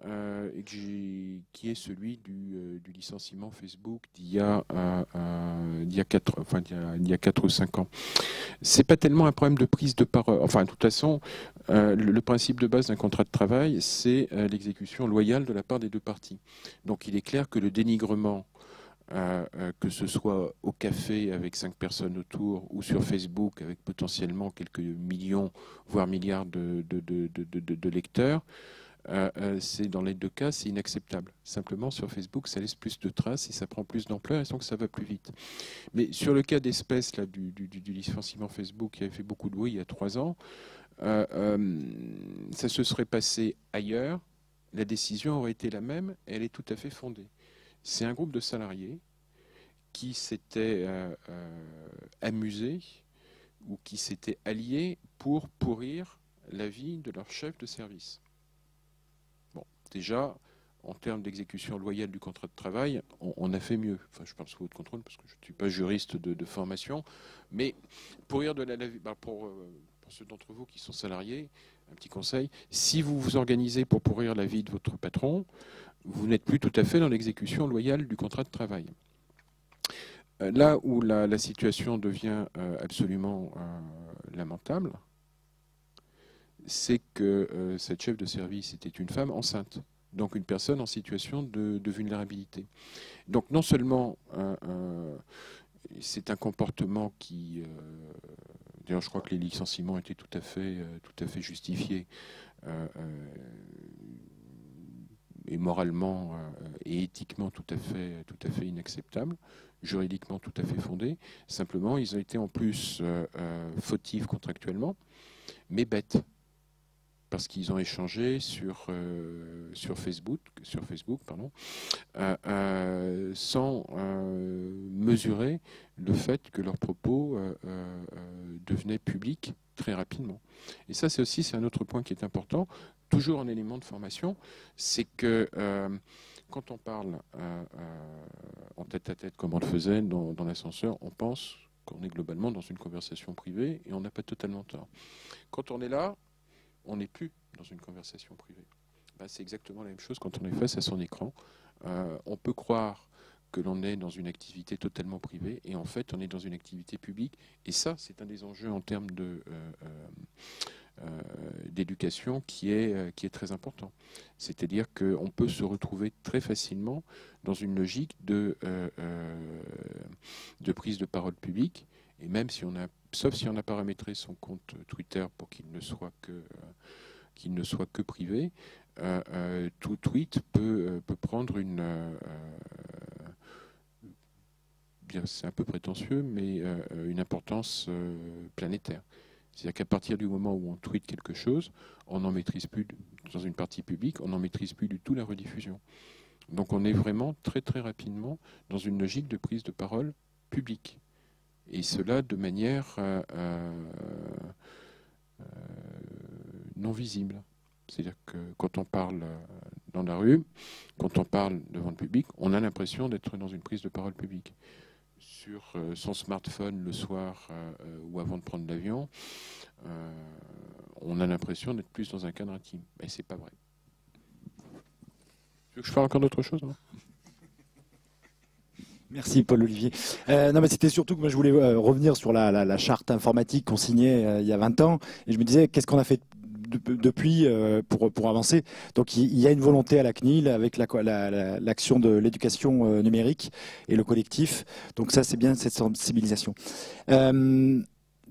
S3: Euh, qui est celui du, euh, licenciement Facebook d'il y a, euh, il y a quatre, enfin il y a, quatre ou cinq ans. C'est pas tellement un problème de prise de parole. Enfin, de toute façon, le, principe de base d'un contrat de travail, c'est l'exécution loyale de la part des deux parties. Donc, il est clair que le dénigrement que ce soit au café avec cinq personnes autour ou sur Facebook avec potentiellement quelques millions, voire milliards de lecteurs, euh, euh, c'est dans les deux cas, c'est inacceptable. Simplement, sur Facebook, ça laisse plus de traces et ça prend plus d'ampleur et donc ça va plus vite. Mais sur le cas d'espèce du, du, licenciement Facebook qui avait fait beaucoup de bruit il y a trois ans, euh, ça se serait passé ailleurs. La décision aurait été la même et elle est tout à fait fondée. C'est un groupe de salariés qui s'étaient amusés ou qui s'étaient alliés pour pourrir la vie de leur chef de service déjà, en termes d'exécution loyale du contrat de travail, on, a fait mieux. Enfin, je parle sous votre contrôle parce que je ne suis pas juriste de, formation, mais pour de la, bah, euh, pour, ceux d'entre vous qui sont salariés, un petit conseil si vous vous organisez pour pourrir la vie de votre patron, vous n'êtes plus tout à fait dans l'exécution loyale du contrat de travail. Euh, là où la, situation devient euh, absolument lamentable, c'est que euh, cette chef de service était une femme enceinte, donc une personne en situation de, vulnérabilité. Donc non seulement c'est un comportement qui, euh, d'ailleurs je crois que les licenciements étaient tout à fait, euh, justifiés, et moralement et éthiquement tout à fait, tout à fait inacceptables, juridiquement tout à fait fondés. Simplement, ils ont été en plus fautifs contractuellement, mais bêtes parce qu'ils ont échangé sur, euh, sur Facebook, sur Facebook pardon, euh, euh, sans mesurer le fait que leurs propos devenaient publics très rapidement. Et ça, c'est aussi un autre point qui est important, toujours en élément de formation, c'est que quand on parle en tête à tête, comme on le faisait dans l'ascenseur, on pense qu'on est globalement dans une conversation privée et on n'a pas totalement tort. Quand on est là, on n'est plus dans une conversation privée. Ben, c'est exactement la même chose quand on est face à son écran. Euh, on peut croire que l'on est dans une activité totalement privée et en fait on est dans une activité publique. Et ça, c'est un des enjeux en termes de, d'éducation qui est, très important. C'est-à-dire qu'on peut se retrouver très facilement dans une logique de, de prise de parole publique. Et même si on a, sauf si on a paramétré son compte Twitter pour qu'il ne soit que, qu'il ne soit que privé, euh, euh, tout tweet peut, euh, peut prendre une... c'est un peu prétentieux, mais une importance planétaire. C'est-à-dire qu'à partir du moment où on tweet quelque chose, on n'en maîtrise plus, dans une partie publique, on n'en maîtrise plus du tout la rediffusion. Donc on est vraiment très très rapidement dans une logique de prise de parole publique. Et cela de manière non visible. C'est-à-dire que quand on parle euh, dans la rue, quand on parle devant le public, on a l'impression d'être dans une prise de parole publique. Sur euh, son smartphone le soir euh, ou avant de prendre l'avion, on a l'impression d'être plus dans un cadre intime. Mais c'est pas vrai. Tu veux que je parle encore d'autre chose
S1: Merci Paul-Olivier. non mais c'était surtout que moi je voulais revenir sur la, la charte informatique qu'on signait il y a 20 ans et je me disais qu'est-ce qu'on a fait depuis euh, pour, pour avancer? Donc il y a une volonté à la CNIL avec l'action de l'éducation euh, numérique et le collectif. Donc ça c'est bien cette sensibilisation.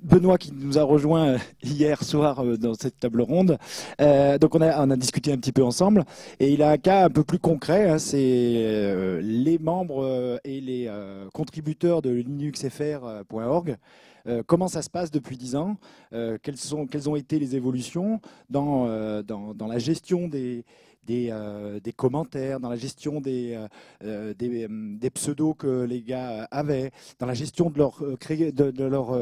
S1: Euh, Benoît qui nous a rejoint hier soir dans cette table ronde. donc on a, discuté un petit peu ensemble et il a un cas un peu plus concret. Hein, c'est les membres et les contributeurs de linuxfr.org euh, comment ça se passe depuis 10 ans? Euh, quelles, ont été les évolutions euh, dans la gestion des, des, des, commentaires, dans la gestion des, des, des, pseudos que les gars avaient, dans la gestion de leur, de, de leur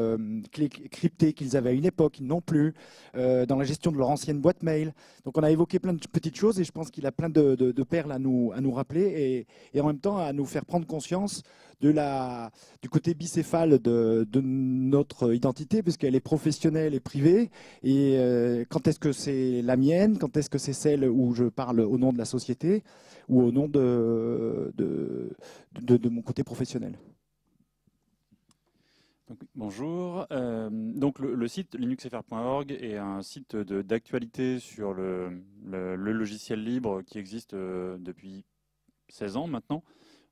S1: clé cryptée qu'ils avaient à une époque, ils n'ont plus, dans la gestion de leur ancienne boîte mail. Donc on a évoqué plein de petites choses et je pense qu'il a plein de, de, perles à nous, à nous rappeler et, et, en même temps à nous faire prendre conscience du côté bicéphale de, notre identité, puisqu'elle est professionnelle et privée. Et euh, quand est-ce que c'est la mienne? Quand est-ce que c'est celle où je parle au nom de la société ou au nom de, mon côté professionnel?
S4: Bonjour. Euh, donc le, site linuxfr.org est un site d'actualité sur le, le, logiciel libre qui existe euh, depuis 16 ans maintenant.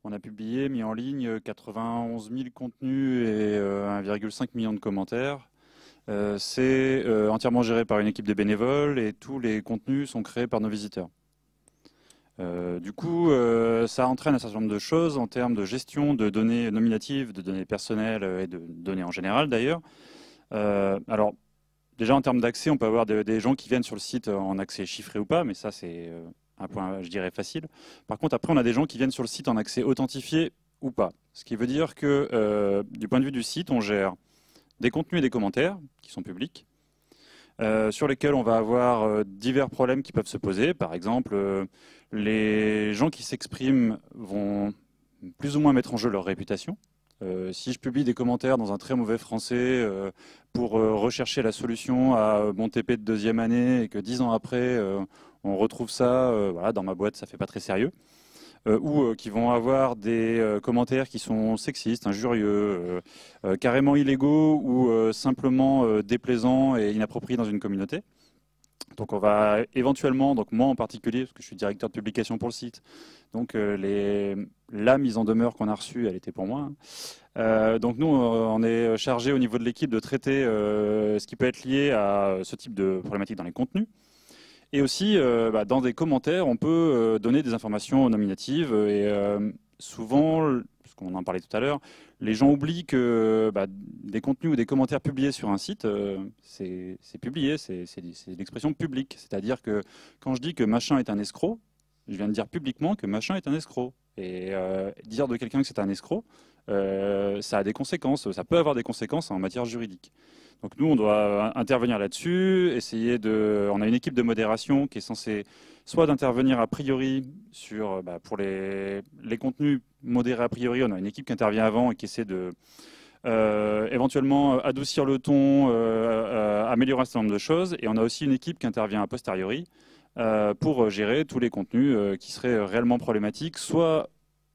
S4: On a publié, mis en ligne 91 000 contenus et 1,5 euh, million de commentaires. Euh, c'est euh, entièrement géré par une équipe de bénévoles et tous les contenus sont créés par nos visiteurs. du coup, ça entraîne un certain nombre de choses en termes de gestion de données nominatives, de données personnelles et de données en général d'ailleurs. alors, déjà en termes d'accès, on peut avoir des, gens qui viennent sur le site en accès chiffré ou pas, mais ça c'est un point, je dirais, facile. Par contre, après, on a des gens qui viennent sur le site en accès authentifié ou pas. Ce qui veut dire que, euh, du point de vue du site, on gère des contenus et des commentaires qui sont publics, euh, sur lesquels on va avoir euh, divers problèmes qui peuvent se poser. Par exemple, les gens qui s'expriment vont plus ou moins mettre en jeu leur réputation. si je publie des commentaires dans un très mauvais français pour rechercher la solution à mon TP de deuxième année et que dix ans après, on retrouve ça euh, dans ma boîte, ça fait pas très sérieux. Euh, ou euh, qui vont avoir des commentaires qui sont sexistes, injurieux, carrément illégaux ou simplement déplaisants et inappropriés dans une communauté. Donc on va éventuellement, donc moi en particulier, parce que je suis directeur de publication pour le site, donc la mise en demeure qu'on a reçue, elle était pour moi. Hein. donc nous, on est chargé au niveau de l'équipe de traiter ce qui peut être lié à ce type de problématique dans les contenus. Et aussi, euh, bah, dans des commentaires, on peut euh, donner des informations nominatives. Et euh, souvent, parce en parlait tout à l'heure, les gens oublient que bah, des contenus ou des commentaires publiés sur un site, c'est publié, c'est l'expression publique. C'est-à-dire que quand je dis que machin est un escroc, je viens de dire publiquement que machin est un escroc. Et dire de quelqu'un que c'est un escroc, ça a des conséquences, ça peut avoir des conséquences en matière juridique. Donc nous, on doit intervenir là-dessus, essayer de. On a une équipe de modération qui est censée soit d'intervenir a priori sur bah, pour les, contenus modérés a priori. On a une équipe qui intervient avant et qui essaie de euh, éventuellement adoucir le ton, euh, euh, améliorer un certain nombre de choses. Et on a aussi une équipe qui intervient a posteriori pour gérer tous les contenus qui seraient réellement problématiques, soit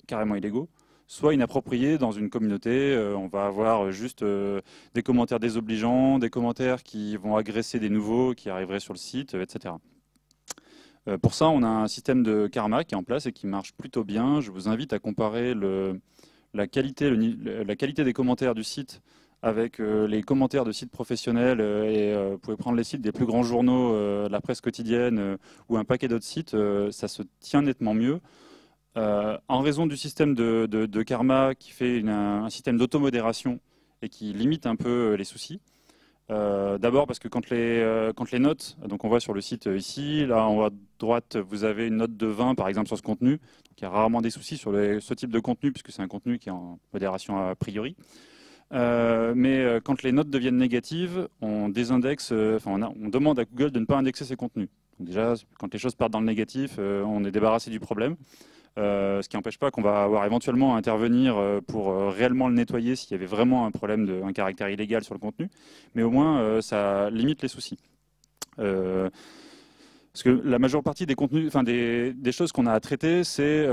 S4: carrément illégaux, soit inappropriés dans une communauté. on va avoir juste des commentaires désobligeants, des commentaires qui vont agresser des nouveaux qui arriveraient sur le site, etc. Pour ça, on a un système de karma qui est en place et qui marche plutôt bien. Je vous invite à comparer la, qualité, des commentaires du site avec euh, les commentaires de sites professionnels euh, et euh, vous pouvez prendre les sites des plus grands journaux, la presse quotidienne ou un paquet d'autres sites, ça se tient nettement mieux. En raison du système de, karma qui fait un système d'automodération et qui limite un peu les soucis. D'abord parce que quand les, quand les notes, donc on voit sur le site ici, là en haut à droite, vous avez une note de 20 par exemple sur ce contenu, il y a rarement des soucis sur ce type de contenu puisque c'est un contenu qui est en modération a priori. Euh, mais euh, quand les notes deviennent négatives, on désindexe, euh, enfin, on, demande à Google de ne pas indexer ses contenus. déjà, quand les choses partent dans le négatif, on est débarrassé du problème. Ce qui n'empêche pas qu'on va avoir éventuellement à intervenir pour réellement le nettoyer s'il y avait vraiment un problème de un caractère illégal sur le contenu. Mais au moins, ça limite les soucis. Parce que la majeure partie des contenus, enfin des, choses qu'on a à traiter, c'est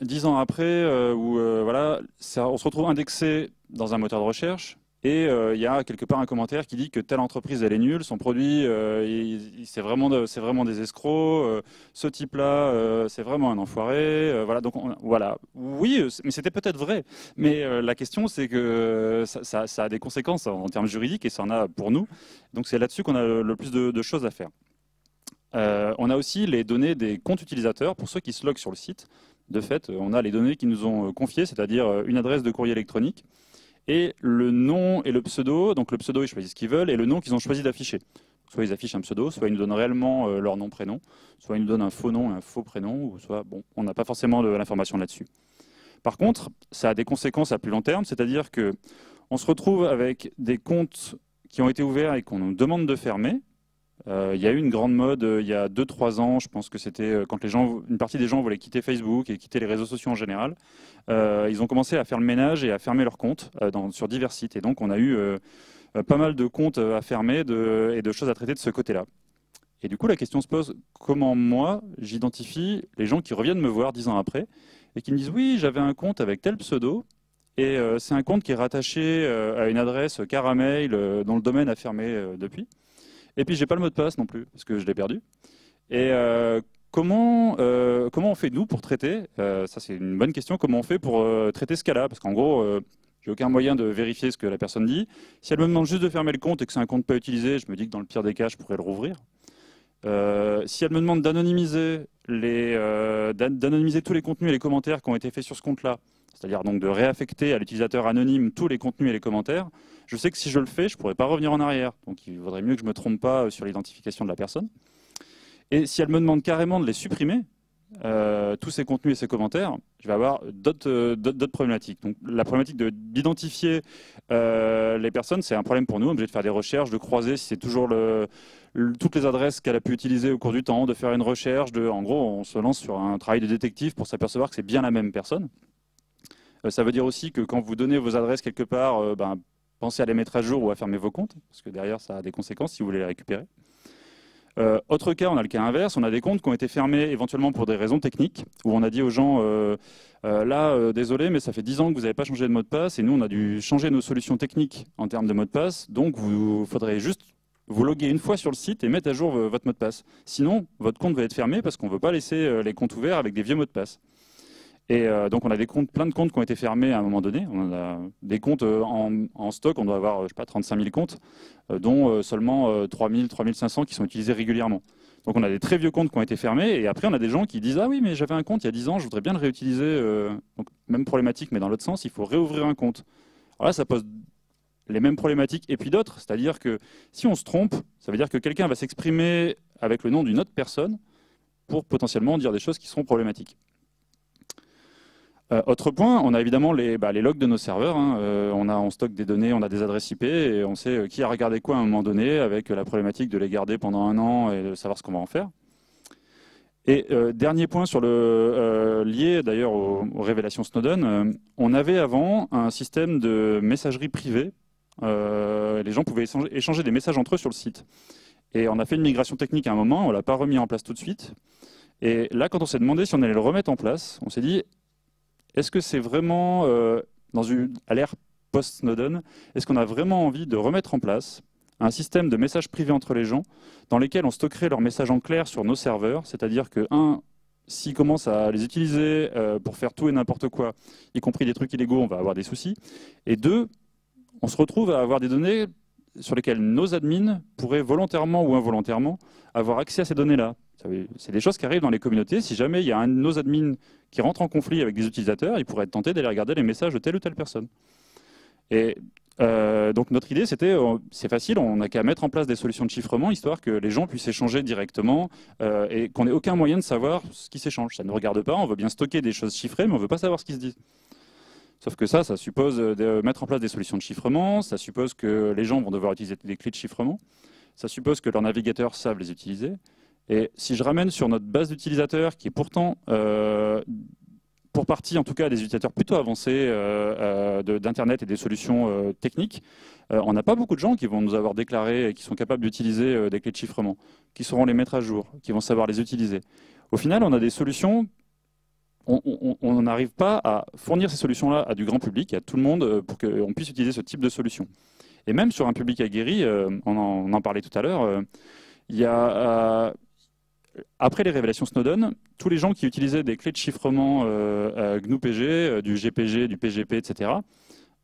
S4: dix ans après où voilà, on se retrouve indexé dans un moteur de recherche et euh, il y a quelque part un commentaire qui dit que telle entreprise elle est nulle, son produit euh, c'est vraiment vraiment des escrocs, euh, ce type-là c'est vraiment un enfoiré, voilà donc voilà oui mais c'était peut-être vrai, mais la question c'est que ça, a des conséquences en, termes juridiques et ça en a pour nous, donc c'est là-dessus qu'on a le, plus de, de, choses à faire. on a aussi les données des comptes utilisateurs pour ceux qui se loguent sur le site. De fait, on a les données qui nous ont confiées, c'est-à-dire une adresse de courrier électronique et le nom et le pseudo. Donc le pseudo, ils choisissent ce qu'ils veulent, et le nom qu'ils ont choisi d'afficher. Soit ils affichent un pseudo, soit ils nous donnent réellement euh, leur nom, prénom, soit ils nous donnent un faux nom, un faux prénom, ou soit, bon, on n'a pas forcément de l'information là-dessus. Par contre, ça a des conséquences à plus long terme, c'est-à-dire que on se retrouve avec des comptes qui ont été ouverts et qu'on nous demande de fermer, euh, il y a eu une grande mode euh, il y a 2-3 ans, je pense que c'était euh, quand une partie des gens voulaient quitter Facebook et quitter les réseaux sociaux en général. ils ont commencé à faire le ménage et à fermer leurs comptes sur divers sites. Donc on a eu pas mal de comptes à fermer et de choses à traiter de ce côté-là. Et du coup, la question se pose comment moi, j'identifie les gens qui reviennent me voir dix ans après et qui me disent oui, j'avais un compte avec tel pseudo et c'est un compte qui est rattaché à une adresse Caramel dont le domaine a fermé depuis. Et puis, j'ai pas le mot de passe non plus, parce que je l'ai perdu. Et euh, comment, euh, comment on fait, nous, pour traiter euh, Ça, c'est une bonne question. Comment on fait pour traiter ce cas-là? Parce qu'en gros, j'ai aucun moyen de vérifier ce que la personne dit. Si elle me demande juste de fermer le compte et que c'est un compte pas utilisé, je me dis que dans le pire des cas, je pourrais le rouvrir. si elle me demande d'anonymiser tous les contenus et les commentaires qui ont été faits sur ce compte-là, c'est-à-dire donc de réaffecter à l'utilisateur anonyme tous les contenus et les commentaires, je sais que si je le fais, je ne pourrai pas revenir en arrière. Donc il vaudrait mieux que je ne me trompe pas euh, sur l'identification de la personne. Et si elle me demande carrément de les supprimer, euh, tous ces contenus et ces commentaires, je vais avoir d'autres euh, problématiques. Donc la problématique d'identifier les personnes, c'est un problème pour nous. On est obligé de faire des recherches, de croiser si c'est toujours toutes les adresses qu'elle a pu utiliser au cours du temps, de faire une recherche. En gros, on se lance sur un travail de détective pour s'apercevoir que c'est bien la même personne. Ça veut dire aussi que quand vous donnez vos adresses quelque part, ben, pensez à les mettre à jour ou à fermer vos comptes, parce que derrière, ça a des conséquences si vous voulez les récupérer. Euh, autre cas, on a le cas inverse, on a des comptes qui ont été fermés éventuellement pour des raisons techniques, où on a dit aux gens, euh, euh, là, désolé, mais ça fait 10 ans que vous n'avez pas changé de mot de passe, et nous, on a dû changer nos solutions techniques en termes de mot de passe, donc vous faudrait juste vous loguer une fois sur le site et mettre à jour votre mot de passe. Sinon, votre compte va être fermé parce qu'on ne veut pas laisser les comptes ouverts avec des vieux mots de passe. Et euh, donc on a des comptes, plein de comptes qui ont été fermés à un moment donné. On a des comptes euh, en, stock, on doit avoir je sais pas 35 000 comptes, euh, dont seulement 3 000, 3 500 qui sont utilisés régulièrement. Donc on a des très vieux comptes qui ont été fermés et après on a des gens qui disent ah oui mais j'avais un compte il y a 10 ans, je voudrais bien le réutiliser. Donc même problématique mais dans l'autre sens, il faut réouvrir un compte. Alors là ça pose les mêmes problématiques et puis d'autres, c'est-à-dire que si on se trompe, ça veut dire que quelqu'un va s'exprimer avec le nom d'une autre personne pour potentiellement dire des choses qui seront problématiques. Euh, autre point, on a évidemment les, bah, logs de nos serveurs. Hein. Euh, on a en stock des données, on a des adresses IP et on sait euh, qui a regardé quoi à un moment donné avec la problématique de les garder pendant un an et de savoir ce qu'on va en faire. Et dernier point sur le lié d'ailleurs aux, révélations Snowden, on avait avant un système de messagerie privée. les gens pouvaient échanger, des messages entre eux sur le site. Et on a fait une migration technique à un moment, on l'a pas remis en place tout de suite. Et là, quand on s'est demandé si on allait le remettre en place, on s'est dit est-ce que c'est vraiment, à l'ère post-Snowden, est-ce qu'on a vraiment envie de remettre en place un système de messages privés entre les gens dans lesquels on stockerait leurs messages en clair sur nos serveurs, c'est-à-dire que, un, s'ils commencent à les utiliser pour faire tout et n'importe quoi, y compris des trucs illégaux, on va avoir des soucis, et deux, on se retrouve à avoir des données sur lesquelles nos admins pourraient volontairement ou involontairement avoir accès à ces données-là. C'est des choses qui arrivent dans les communautés. Si jamais il y a un de nos admins qui rentre en conflit avec des utilisateurs, il pourrait être tenté d'aller regarder les messages de telle ou telle personne. Et euh, donc notre idée, c'était, euh, c'est facile, on n'a qu'à mettre en place des solutions de chiffrement, histoire que les gens puissent échanger directement euh, et qu'on n'ait aucun moyen de savoir ce qui s'échange. Ça ne regarde pas, on veut bien stocker des choses chiffrées, mais on ne veut pas savoir ce qui se dit. Sauf que ça, ça suppose de mettre en place des solutions de chiffrement, ça suppose que les gens vont devoir utiliser des clés de chiffrement, ça suppose que leurs navigateurs savent les utiliser. Et si je ramène sur notre base d'utilisateurs, qui est pourtant, euh, pour partie en tout cas, des utilisateurs plutôt avancés euh, euh, d'Internet et des solutions techniques, on n'a pas beaucoup de gens qui vont nous avoir déclaré et qui sont capables d'utiliser des clés de chiffrement, qui sauront les mettre à jour, qui vont savoir les utiliser. Au final, on a des solutions on n'arrive pas à fournir ces solutions-là à du grand public, à tout le monde, pour qu'on puisse utiliser ce type de solution. Et même sur un public aguerri, on en, parlait tout à l'heure, il y a après les révélations Snowden, tous les gens qui utilisaient des clés de chiffrement euh, GNU-PG, euh, du GPG, du PGP, etc.,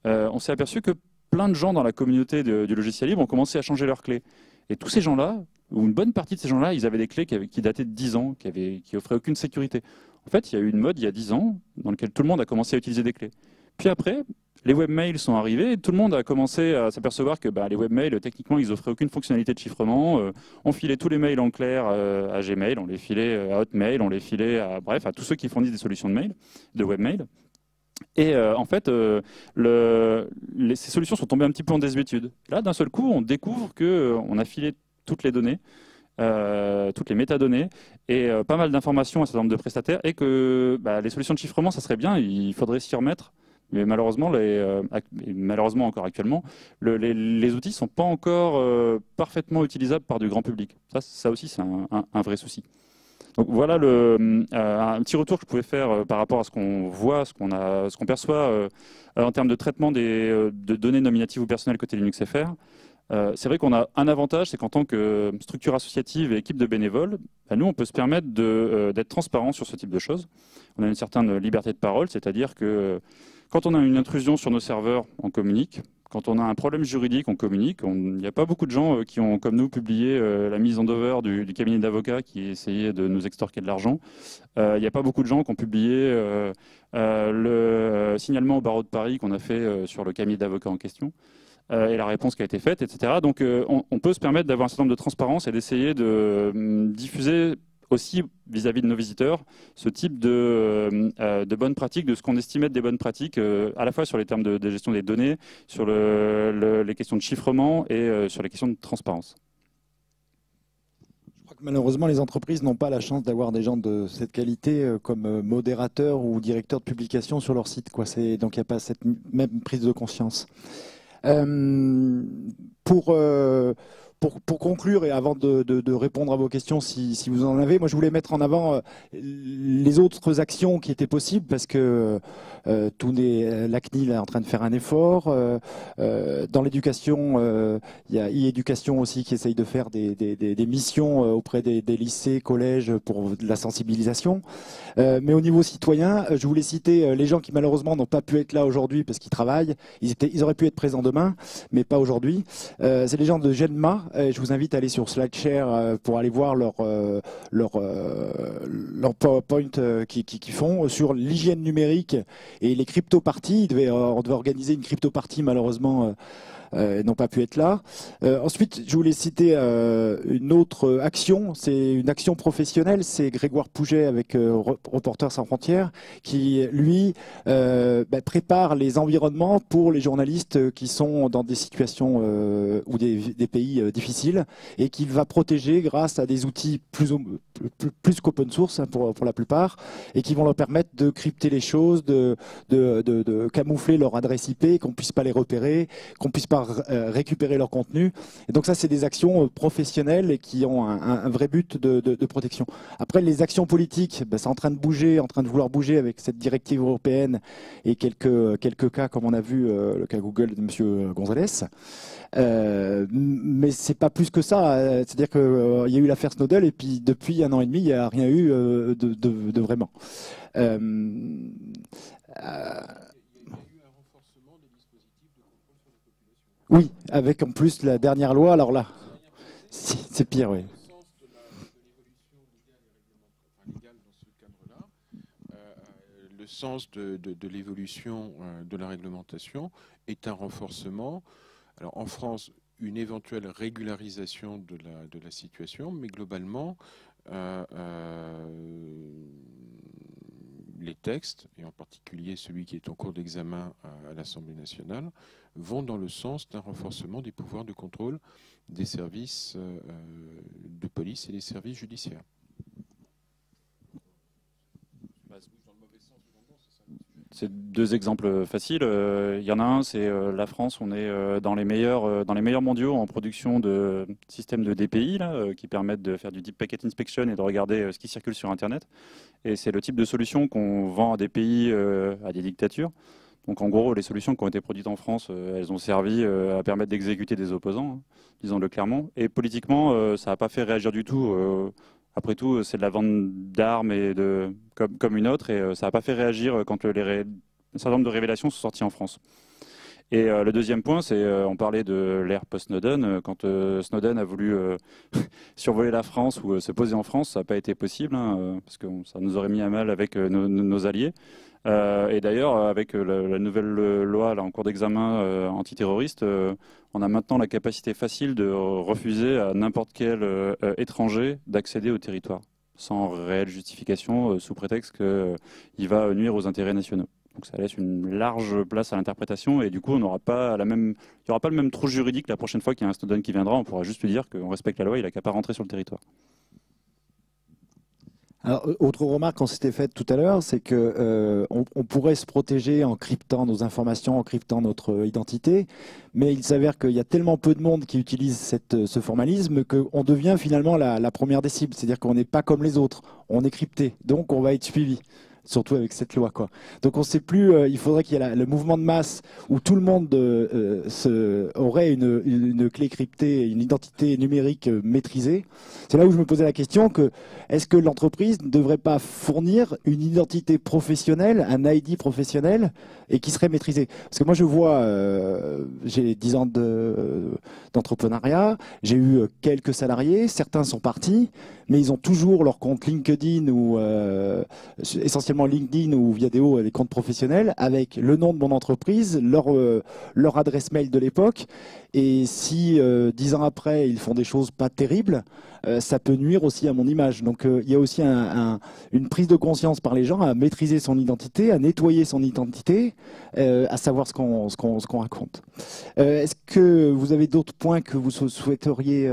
S4: euh, on s'est aperçu que plein de gens dans la communauté du logiciel libre ont commencé à changer leurs clés. Et tous ces gens-là, ou une bonne partie de ces gens-là, ils avaient des clés qui, dataient de 10 ans, qui, avaient, qui offraient aucune sécurité. En fait, il y a eu une mode il y a 10 ans dans laquelle tout le monde a commencé à utiliser des clés. Puis après, les webmails sont arrivés tout le monde a commencé à s'apercevoir que bah, les webmails, techniquement, ils offraient aucune fonctionnalité de chiffrement. Euh, on filait tous les mails en clair euh, à Gmail, on les filait euh, à Hotmail, on les filait à, bref, à tous ceux qui fournissent des solutions de mail, de webmail. Et en fait, ces solutions sont tombées un petit peu en désuétude. Là, d'un seul coup, on découvre qu'on a filé toutes les données, toutes les métadonnées et pas mal d'informations à un certain nombre de prestataires et que bah, les solutions de chiffrement, ça serait bien, il faudrait s'y remettre. Mais malheureusement, euh, malheureusement encore actuellement, les, outils ne sont pas encore euh, parfaitement utilisables par du grand public. Ça, aussi, c'est un, vrai souci. Donc voilà euh, un petit retour que je pouvais faire par rapport à ce qu'on voit, ce qu'on qu'on perçoit en termes de traitement des, de données nominatives ou personnelles côté Linux FR. c'est vrai qu'on a un avantage, c'est qu'en tant que structure associative et équipe de bénévoles, bah, nous, on peut se permettre d'être transparent sur ce type de choses. On a une certaine liberté de parole, c'est-à-dire que quand on a une intrusion sur nos serveurs, on communique. Quand on a un problème juridique, on communique. Il n'y a pas beaucoup de gens euh, qui ont, comme nous, publié euh, la mise en devoir du, cabinet d'avocats qui essayait de nous extorquer de l'argent. Euh, il n'y a pas beaucoup de gens qui ont publié le signalement au barreau de Paris qu'on a fait sur le cabinet d'avocats en question. et la réponse qui a été faite, etc. Donc on, on peut se permettre d'avoir un certain nombre de transparence et d'essayer de hum, diffuser aussi vis-à-vis de nos visiteurs ce type de, euh, de bonnes pratiques, de ce qu'on estimait être des bonnes pratiques, euh, à la fois sur les termes de, gestion des données, sur le, les questions de chiffrement et euh, sur les questions de transparence.
S1: Malheureusement, les entreprises n'ont pas la chance d'avoir des gens de cette qualité comme modérateurs ou directeurs de publication sur leur site. Donc il n'y a pas cette même prise de conscience. pour pour, conclure et avant de, répondre à vos questions, si, vous en avez, moi je voulais mettre en avant euh, les autres actions qui étaient possibles parce que euh, tout est, la CNIL est en train de faire un effort. Euh, dans l'éducation, il y a e-éducation aussi qui essaye de faire des, missions auprès des, lycées, collèges pour de la sensibilisation. mais au niveau citoyen, je voulais citer les gens qui malheureusement n'ont pas pu être là aujourd'hui parce qu'ils travaillent. Ils, ils auraient pu être présents demain, mais pas aujourd'hui. C'est les gens de Genma je vous invite à aller sur SlideShare euh, pour aller voir leur, euh, leur, euh, leur PowerPoint qu'ils font sur l'hygiène numérique et les crypto-parties. On devait organiser une crypto-partie, malheureusement euh, n'ont pas pu être là. Euh, ensuite, je voulais citer euh, une autre action, c'est une action professionnelle, c'est Grégoire Pouget avec Reporters sans frontières, qui lui bah, prépare les environnements pour les journalistes qui sont dans des situations ou des, pays difficiles et qu'il va protéger grâce à des outils plus, qu'open source hein, pour, la plupart et qui vont leur permettre de crypter les choses, de camoufler leur adresse IP, qu'on puisse pas les repérer, qu'on puisse pas pouvoir récupérer leur contenu. Et donc ça, c'est des actions professionnelles et qui ont un, vrai but de, protection. Après, les actions politiques, ben, c'est en train de bouger, en train de vouloir bouger avec cette directive européenne et quelques, quelques cas, comme on a vu le cas Google de M. Gonzalez. Euh, mais c'est pas plus que ça. C'est-à-dire qu'il euh, y a eu l'affaire Snowden et puis depuis un an et demi, il n'y a rien eu euh, de, vraiment. Oui, avec en plus la dernière loi. Alors là, c'est pire, oui.
S3: Le sens de, de l'évolution de la réglementation est un renforcement alors en France, une éventuelle régularisation de la, de la situation, mais globalement, euh, euh, les textes, et en particulier celui qui est en cours d'examen à, l'Assemblée nationale, vont dans le sens d'un renforcement des pouvoirs de contrôle des services euh, de police et des services judiciaires.
S4: C'est deux exemples faciles. Euh, il y en a un, c'est euh, la France. On est euh, dans les meilleurs, dans les meilleurs mondiaux en production de systèmes de DPI qui permettent de faire du deep packet inspection et de regarder ce qui circule sur Internet. Et c'est le type de solution qu'on vend à des pays, à des dictatures. Donc en gros, les solutions qui ont été produites en France, elles ont servi à permettre d'exécuter des opposants, hein, disons-le clairement. Et politiquement, ça n'a pas fait réagir du tout après tout, c'est de la vente d'armes et de comme, une autre, et euh, ça n'a pas fait réagir quand les un certain nombre de révélations sont sorties en France. Et euh, le deuxième point, c'est euh, on parlait de l'ère post-Snowden. Quand Snowden a voulu survoler la France ou se poser en France, ça n'a pas été possible hein, parce que ça nous aurait mis à mal avec nos, alliés. Et d'ailleurs, avec la, nouvelle loi en cours d'examen antiterroriste, on a maintenant la capacité facile de refuser à n'importe quel euh, étranger d'accéder au territoire, sans réelle justification, euh, sous prétexte qu'il euh, va nuire aux intérêts nationaux. Donc ça laisse une large place à l'interprétation et du coup il n'y aura pas le même trou juridique la prochaine fois qu'il y a un Snowden qui viendra. On pourra juste lui dire qu'on respecte la loi, il n'a qu'à pas rentrer sur le territoire.
S1: Alors, autre remarque qu'on s'était faite tout à l'heure, c'est que euh, on, pourrait se protéger en cryptant nos informations, en cryptant notre identité, mais il s'avère qu'il y a tellement peu de monde qui utilise cette, ce formalisme qu'on devient finalement la, la première des cibles. C'est-à-dire qu'on n'est pas comme les autres, on est crypté, donc on va être suivi surtout avec cette loi. Quoi. Donc on ne sait plus, euh, il faudrait qu'il y ait le mouvement de masse où tout le monde euh, se, aurait une, clé cryptée, une identité numérique euh, maîtrisée. C'est là où je me posais la question que est-ce que l'entreprise ne devrait pas fournir une identité professionnelle, un ID professionnel et qui serait maîtrisé Parce que moi je vois, j'ai 10 ans d'entrepreneuriat, j'ai eu quelques salariés, certains sont partis, mais ils ont toujours leur compte LinkedIn ou essentiellement LinkedIn ou Viadeo, des comptes professionnels, avec le nom de mon entreprise, leur, euh, leur adresse mail de l'époque. Et si euh, dix ans après, ils font des choses pas terribles, euh, ça peut nuire aussi à mon image. Donc il y a aussi une prise de conscience par les gens à maîtriser son identité, à nettoyer son identité, à savoir ce qu'on ce qu'on raconte. Est-ce que vous avez d'autres points que vous souhaiteriez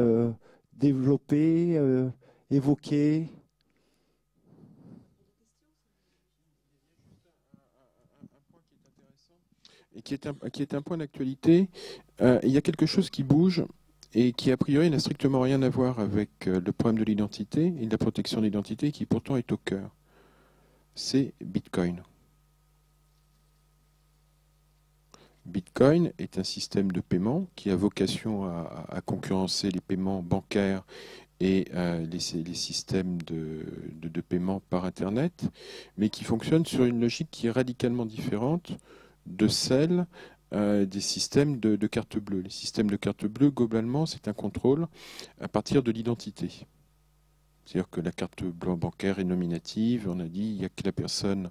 S1: développer, évoquer?
S3: Qui est un, point d'actualité. Euh, il y a quelque chose qui bouge et qui a priori n'a strictement rien à voir avec euh, le problème de l'identité et de la protection de l'identité qui pourtant est au cœur. C'est Bitcoin. Bitcoin est un système de paiement qui a vocation à, concurrencer les paiements bancaires et euh, les, systèmes de, paiement par Internet, mais qui fonctionne sur une logique qui est radicalement différente de celle euh, des systèmes de, carte bleue. Les systèmes de carte bleue, globalement, c'est un contrôle à partir de l'identité. C'est-à-dire que la carte blanc bancaire est nominative, on a dit il n'y a que la personne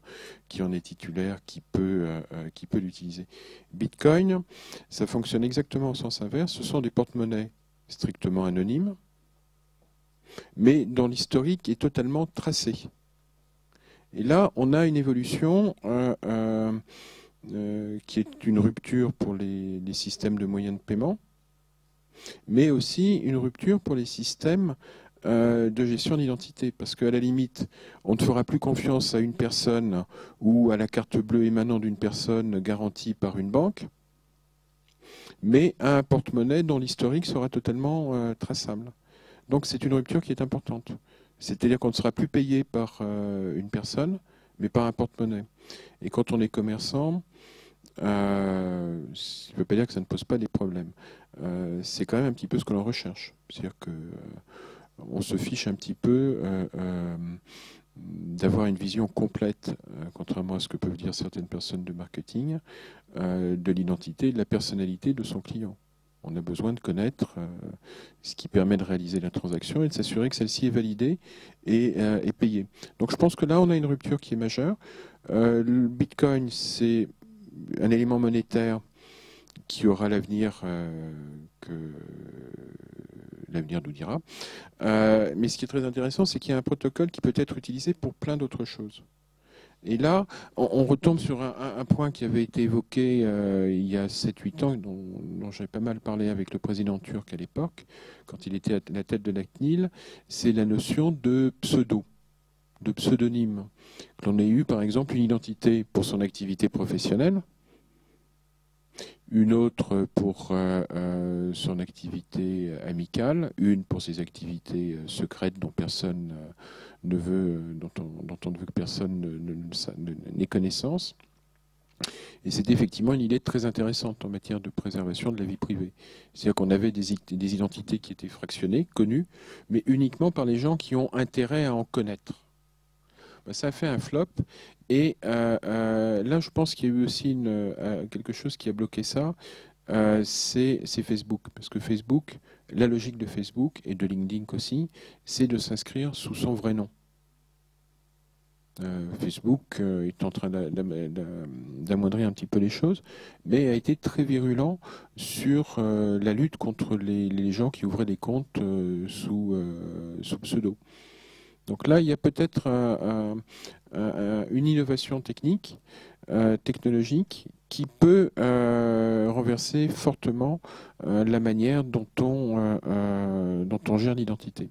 S3: qui en est titulaire qui peut, euh, euh, qui peut l'utiliser. Bitcoin, ça fonctionne exactement au sens inverse, ce sont des porte-monnaies strictement anonymes, mais dont l'historique est totalement tracé. Et là, on a une évolution euh, qui est une rupture pour les, systèmes de moyens de paiement, mais aussi une rupture pour les systèmes euh, de gestion d'identité. Parce qu'à la limite, on ne fera plus confiance à une personne ou à la carte bleue émanant d'une personne garantie par une banque. mais à un porte-monnaie dont l'historique sera totalement traçable. Donc c'est une rupture qui est importante. C'est-à-dire qu'on ne sera plus payé par une personne, mais par un porte-monnaie. Et quand on est commerçant, euh, ça ne veut pas dire que ça ne pose pas des problèmes. Euh, c'est quand même un petit peu ce que l'on recherche. C'est-à-dire qu'on euh, se fiche un petit peu d'avoir une vision complète, contrairement à ce que peuvent dire certaines personnes de marketing, de l'identité de la personnalité de son client. On a besoin de connaître ce qui permet de réaliser la transaction et de s'assurer que celle-ci est validée et, et, payée. Donc je pense que là, on a une rupture qui est majeure. le Bitcoin, c'est un élément monétaire qui aura l'avenir euh, que l'avenir nous dira. Euh, mais ce qui est très intéressant, c'est qu'il y a un protocole qui peut être utilisé pour plein d'autres choses. Et là, on, retombe sur un, point qui avait été évoqué euh, il y a 7-8 ans, dont, dont j'ai pas mal parlé avec le président turc à l'époque, quand il était à la tête de la CNIL, c'est la notion de pseudo, de pseudonyme. L'on ait eu, par exemple, une identité pour son activité professionnelle, une autre pour euh, euh, son activité amicale, une pour ses activités euh, secrètes dont personne ne veut, dont on, ne veut que personne n'ait connaissance. Et c'est effectivement une idée très intéressante en matière de préservation de la vie privée. C'est-à-dire qu'on avait des, identités qui étaient fractionnées, connues, mais uniquement par les gens qui ont intérêt à en connaître. Ben, ça a fait un flop et euh, euh, là, je pense qu'il y a eu aussi euh, quelque chose qui a bloqué ça, c'est Facebook. Parce que Facebook, la logique de Facebook et de LinkedIn aussi, c'est de s'inscrire sous son vrai nom. Facebook est en train d'amoindrir un petit peu les choses, mais a été très virulent sur la lutte contre les, gens qui ouvraient des comptes sous, sous pseudo. Donc là, il y a peut-être une innovation technique, euh, technologique, qui peut euh, renverser fortement euh, la manière dont on, dont on gère l'identité.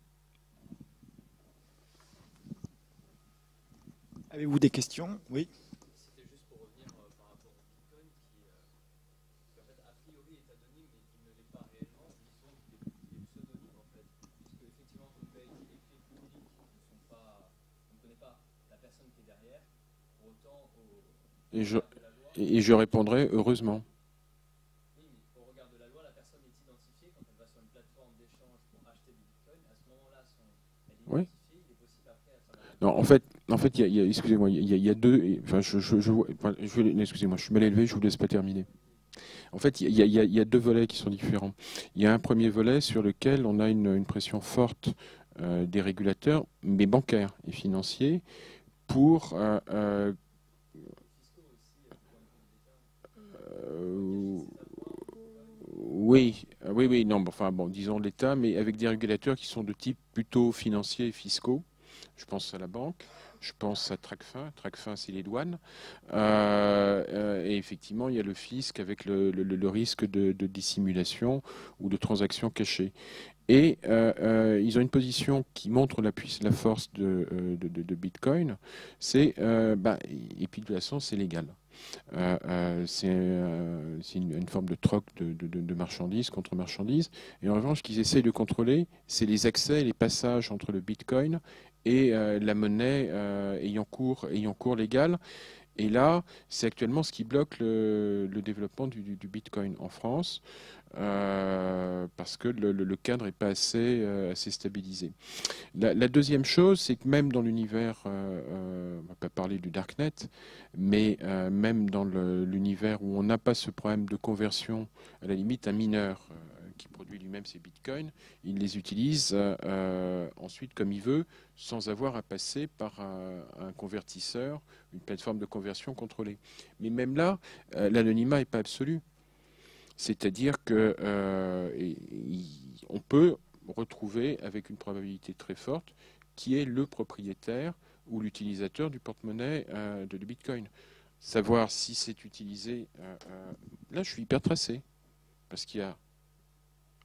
S1: Avez-vous des questions? Oui.
S3: Et je, je répondrai heureusement. Oui. Non, en fait, en fait, il y a, excusez-moi, il y, a deux. Enfin, je, je, je, excusez-moi, je suis mal élevé, je vous laisse pas terminer. En fait, il y, y, a deux volets qui sont différents. Il y a un premier volet sur lequel on a une, une pression forte euh, des régulateurs, mais bancaires et financiers, pour euh, euh, Euh, oui, euh, oui, oui, non, enfin bon, disons l'État, mais avec des régulateurs qui sont de type plutôt financier et fiscaux. Je pense à la banque, je pense à Tracfin. Tracfin, c'est les douanes. Euh, et effectivement, il y a le fisc avec le, risque de, dissimulation ou de transactions cachées. Et ils ont une position qui montre la, la force de, Bitcoin. C'est, bah, et puis de toute façon, c'est légal. Euh, euh, c'est euh, une, forme de troc de, marchandises contre marchandises. Et en revanche, ce qu'ils essayent de contrôler, c'est les accès, les passages entre le Bitcoin et la monnaie ayant, cours, ayant cours légal. Et là, c'est actuellement ce qui bloque le, développement du, Bitcoin en France. Euh, parce que le, cadre n'est pas assez, euh, stabilisé. La, deuxième chose, c'est que même dans l'univers, euh, on ne va pas parler du Darknet, mais même dans l'univers où on n'a pas ce problème de conversion, à la limite, un mineur qui produit lui-même ses bitcoins, il les utilise ensuite comme il veut, sans avoir à passer par un, convertisseur, une plateforme de conversion contrôlée. Mais même là, l'anonymat n'est pas absolu. C'est-à-dire qu'on euh, peut retrouver avec une probabilité très forte qui est le propriétaire ou l'utilisateur du porte-monnaie euh, de, Bitcoin. Savoir si c'est utilisé. Euh, là, je suis hyper tracé parce qu'il y a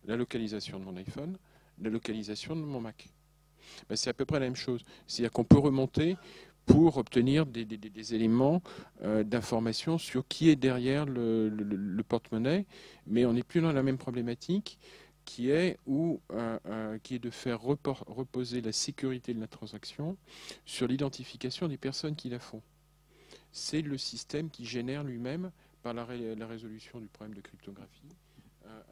S3: la localisation de mon iPhone, la localisation de mon Mac. Ben, c'est à peu près la même chose. C'est-à-dire qu'on peut remonter pour obtenir des, éléments euh, d'information sur qui est derrière le, porte-monnaie, mais on n'est plus dans la même problématique qui est, où, euh, euh, qui est de faire reposer la sécurité de la transaction sur l'identification des personnes qui la font. C'est le système qui génère lui-même, par la résolution du problème de cryptographie,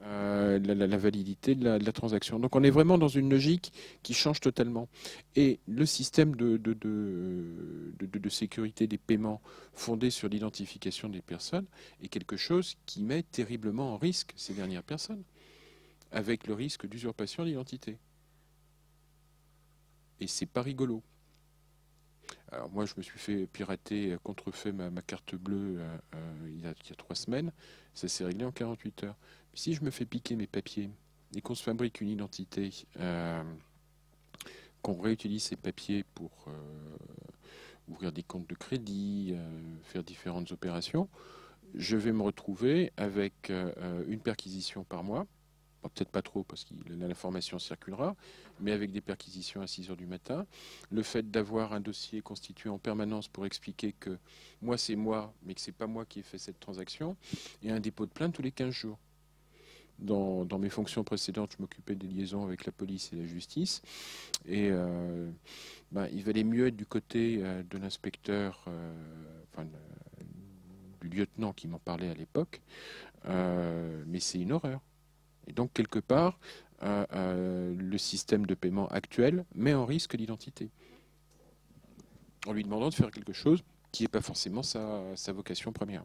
S3: euh, la, validité de la, transaction. Donc on est vraiment dans une logique qui change totalement. Et le système de, sécurité des paiements fondé sur l'identification des personnes est quelque chose qui met terriblement en risque ces dernières personnes, avec le risque d'usurpation d'identité. Et c'est pas rigolo. Alors moi, je me suis fait pirater, contrefait ma, carte bleue euh, euh, il, y a, trois semaines. Ça s'est réglé en 48 heures si je me fais piquer mes papiers et qu'on se fabrique une identité, euh, qu'on réutilise ces papiers pour euh, ouvrir des comptes de crédit, euh, faire différentes opérations, je vais me retrouver avec une perquisition par mois. Peut-être pas trop parce que l'information circulera, mais avec des perquisitions à 6 heures du matin. Le fait d'avoir un dossier constitué en permanence pour expliquer que moi c'est moi, mais que c'est pas moi qui ai fait cette transaction, et un dépôt de plainte tous les 15 jours. Dans, mes fonctions précédentes, je m'occupais des liaisons avec la police et la justice. Et euh, ben, il valait mieux être du côté euh, de l'inspecteur, euh, enfin, du lieutenant qui m'en parlait à l'époque. mais c'est une horreur. Et donc, quelque part, le système de paiement actuel met en risque l'identité. En lui demandant de faire quelque chose qui n'est pas forcément sa vocation première.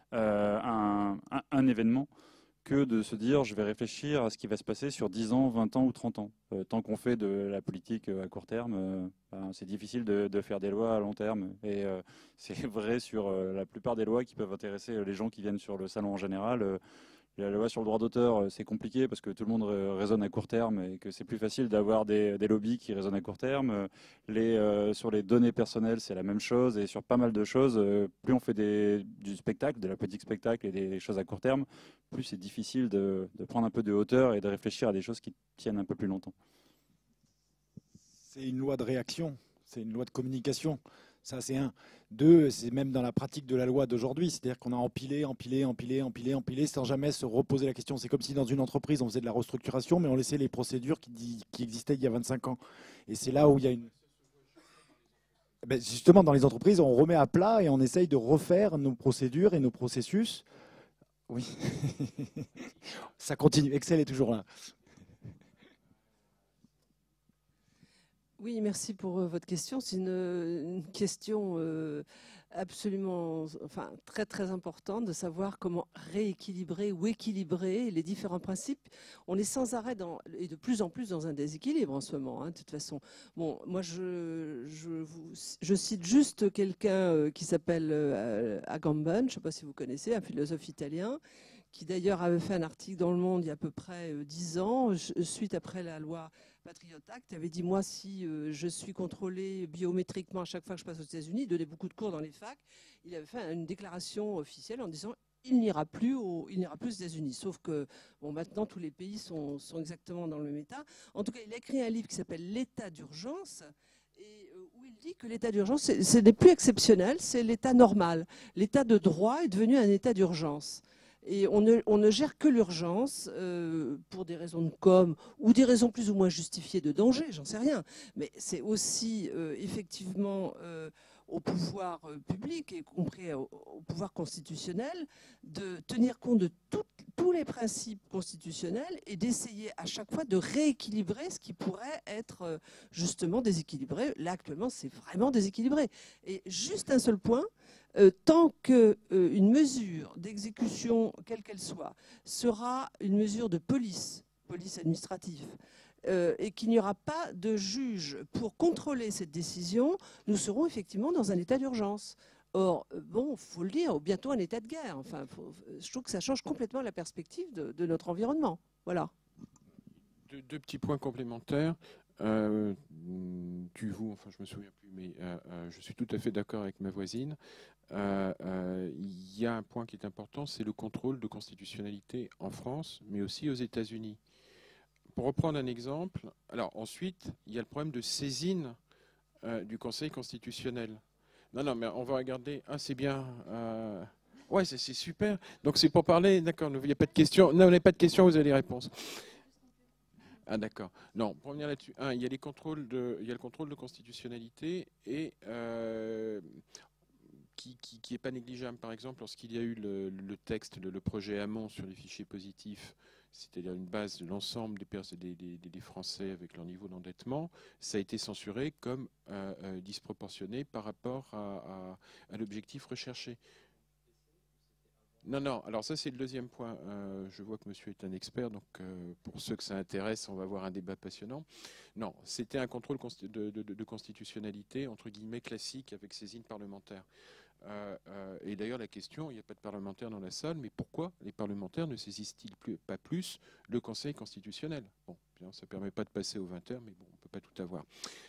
S4: un, événement que de se dire je vais réfléchir à ce qui va se passer sur 10 ans, 20 ans ou 30 ans. Euh, tant qu'on fait de la politique euh, à court terme, euh, ben, c'est difficile de, faire des lois à long terme. Et c'est vrai sur la plupart des lois qui peuvent intéresser les gens qui viennent sur le salon en général. La loi sur le droit d'auteur, euh, c'est compliqué parce que tout le monde raisonne à court terme et que c'est plus facile d'avoir des, lobbies qui raisonnent à court terme. Euh, sur les données personnelles, c'est la même chose. Et sur pas mal de choses, euh, plus on fait du spectacle, de la politique spectacle et des choses à court terme, plus c'est difficile de prendre un peu de hauteur et de réfléchir à des choses qui tiennent un peu plus longtemps.
S1: C'est une loi de réaction, c'est une loi de communication. Ça, c'est un. Deux, c'est même dans la pratique de la loi d'aujourd'hui. C'est-à-dire qu'on a empilé, empilé, empilé, empilé, empilé, sans jamais se reposer la question. C'est comme si dans une entreprise, on faisait de la restructuration, mais on laissait les procédures qui, existaient il y a 25 ans. Et c'est là où il y a une. Ben, justement, dans les entreprises, on remet à plat et on essaye de refaire nos procédures et nos processus. Oui, ça continue. Excel est toujours là.
S2: Oui, merci pour euh, votre question. C'est une, question euh, absolument, enfin, très très importante de savoir comment rééquilibrer ou équilibrer les différents principes. On est sans arrêt et de plus en plus dans un déséquilibre en ce moment. Hein, de toute façon, bon, moi je, je, cite juste quelqu'un euh, qui s'appelle Agamben, je ne sais pas si vous connaissez, un philosophe italien qui d'ailleurs avait fait un article dans Le Monde il y a à peu près dix ans, suite après la loi Patriot Act avait dit moi si euh, je suis contrôlé biométriquement à chaque fois que je passe aux États-Unis, il donnait beaucoup de cours dans les facs, il avait fait une déclaration officielle en disant il n'ira plus au, il n'ira plus aux États-Unis. Sauf que maintenant tous les pays sont, sont, exactement dans le même état. En tout cas, il a écrit un livre qui s'appelle L'état d'urgence euh, où il dit que l'état d'urgence ce n'est plus exceptionnel, c'est l'état normal. L'état de droit est devenu un état d'urgence. Et on ne, gère que l'urgence euh, pour des raisons de com ou des raisons plus ou moins justifiées de danger, j'en sais rien. Mais c'est aussi euh, effectivement euh, au pouvoir public, y compris au, pouvoir constitutionnel, de tenir compte de tous les principes constitutionnels et d'essayer à chaque fois de rééquilibrer ce qui pourrait être justement déséquilibré. Là, actuellement, c'est vraiment déséquilibré. Et juste un seul point, euh, tant qu'une une mesure d'exécution, quelle qu'elle soit, sera une mesure de police, police administrative, euh, et qu'il n'y aura pas de juge pour contrôler cette décision, nous serons effectivement dans un état d'urgence. Or, euh, bon, faut le dire, bientôt un état de guerre. Enfin, je trouve que ça change complètement la perspective de, notre environnement. Voilà.
S3: Deux, petits points complémentaires. Euh, tu, vous, enfin je me souviens plus, mais euh, euh, je suis tout à fait d'accord avec ma voisine. Euh, euh, Il y a un point qui est important, c'est le contrôle de constitutionnalité en France, mais aussi aux États-Unis. Pour reprendre un exemple, alors ensuite, il y a le problème de saisine euh, du Conseil constitutionnel. Non, non, mais on va regarder. Ah, c'est bien. Ouais, c'est super. Donc c'est pour parler. D'accord, il n'y a pas de questions. Non, n'y a pas de questions, vous avez les réponses. Ah d'accord. Non, pour revenir là-dessus, il y a les contrôles de, il y a le contrôle de constitutionnalité et qui, qui, qui est pas négligeable. Par exemple, lorsqu'il y a eu le, texte, le, projet Hamon sur les fichiers positifs, c'est-à-dire une base de l'ensemble des, des, des- Français avec leur niveau d'endettement, ça a été censuré comme euh, euh, disproportionné par rapport à, l'objectif recherché. Non, non, alors ça c'est le deuxième point. Euh, je vois que monsieur est un expert, donc pour ceux que ça intéresse, on va avoir un débat passionnant. Non, c'était un contrôle de- de constitutionnalité, entre guillemets, classique avec saisine parlementaire. Euh, euh, et d'ailleurs, la question, il n'y a pas de parlementaires dans la salle, mais pourquoi les parlementaires ne saisissent-ils plus, pas plus le Conseil constitutionnel? Bon, ça ne permet pas de passer aux 20 heures, mais bon, on ne peut pas tout avoir.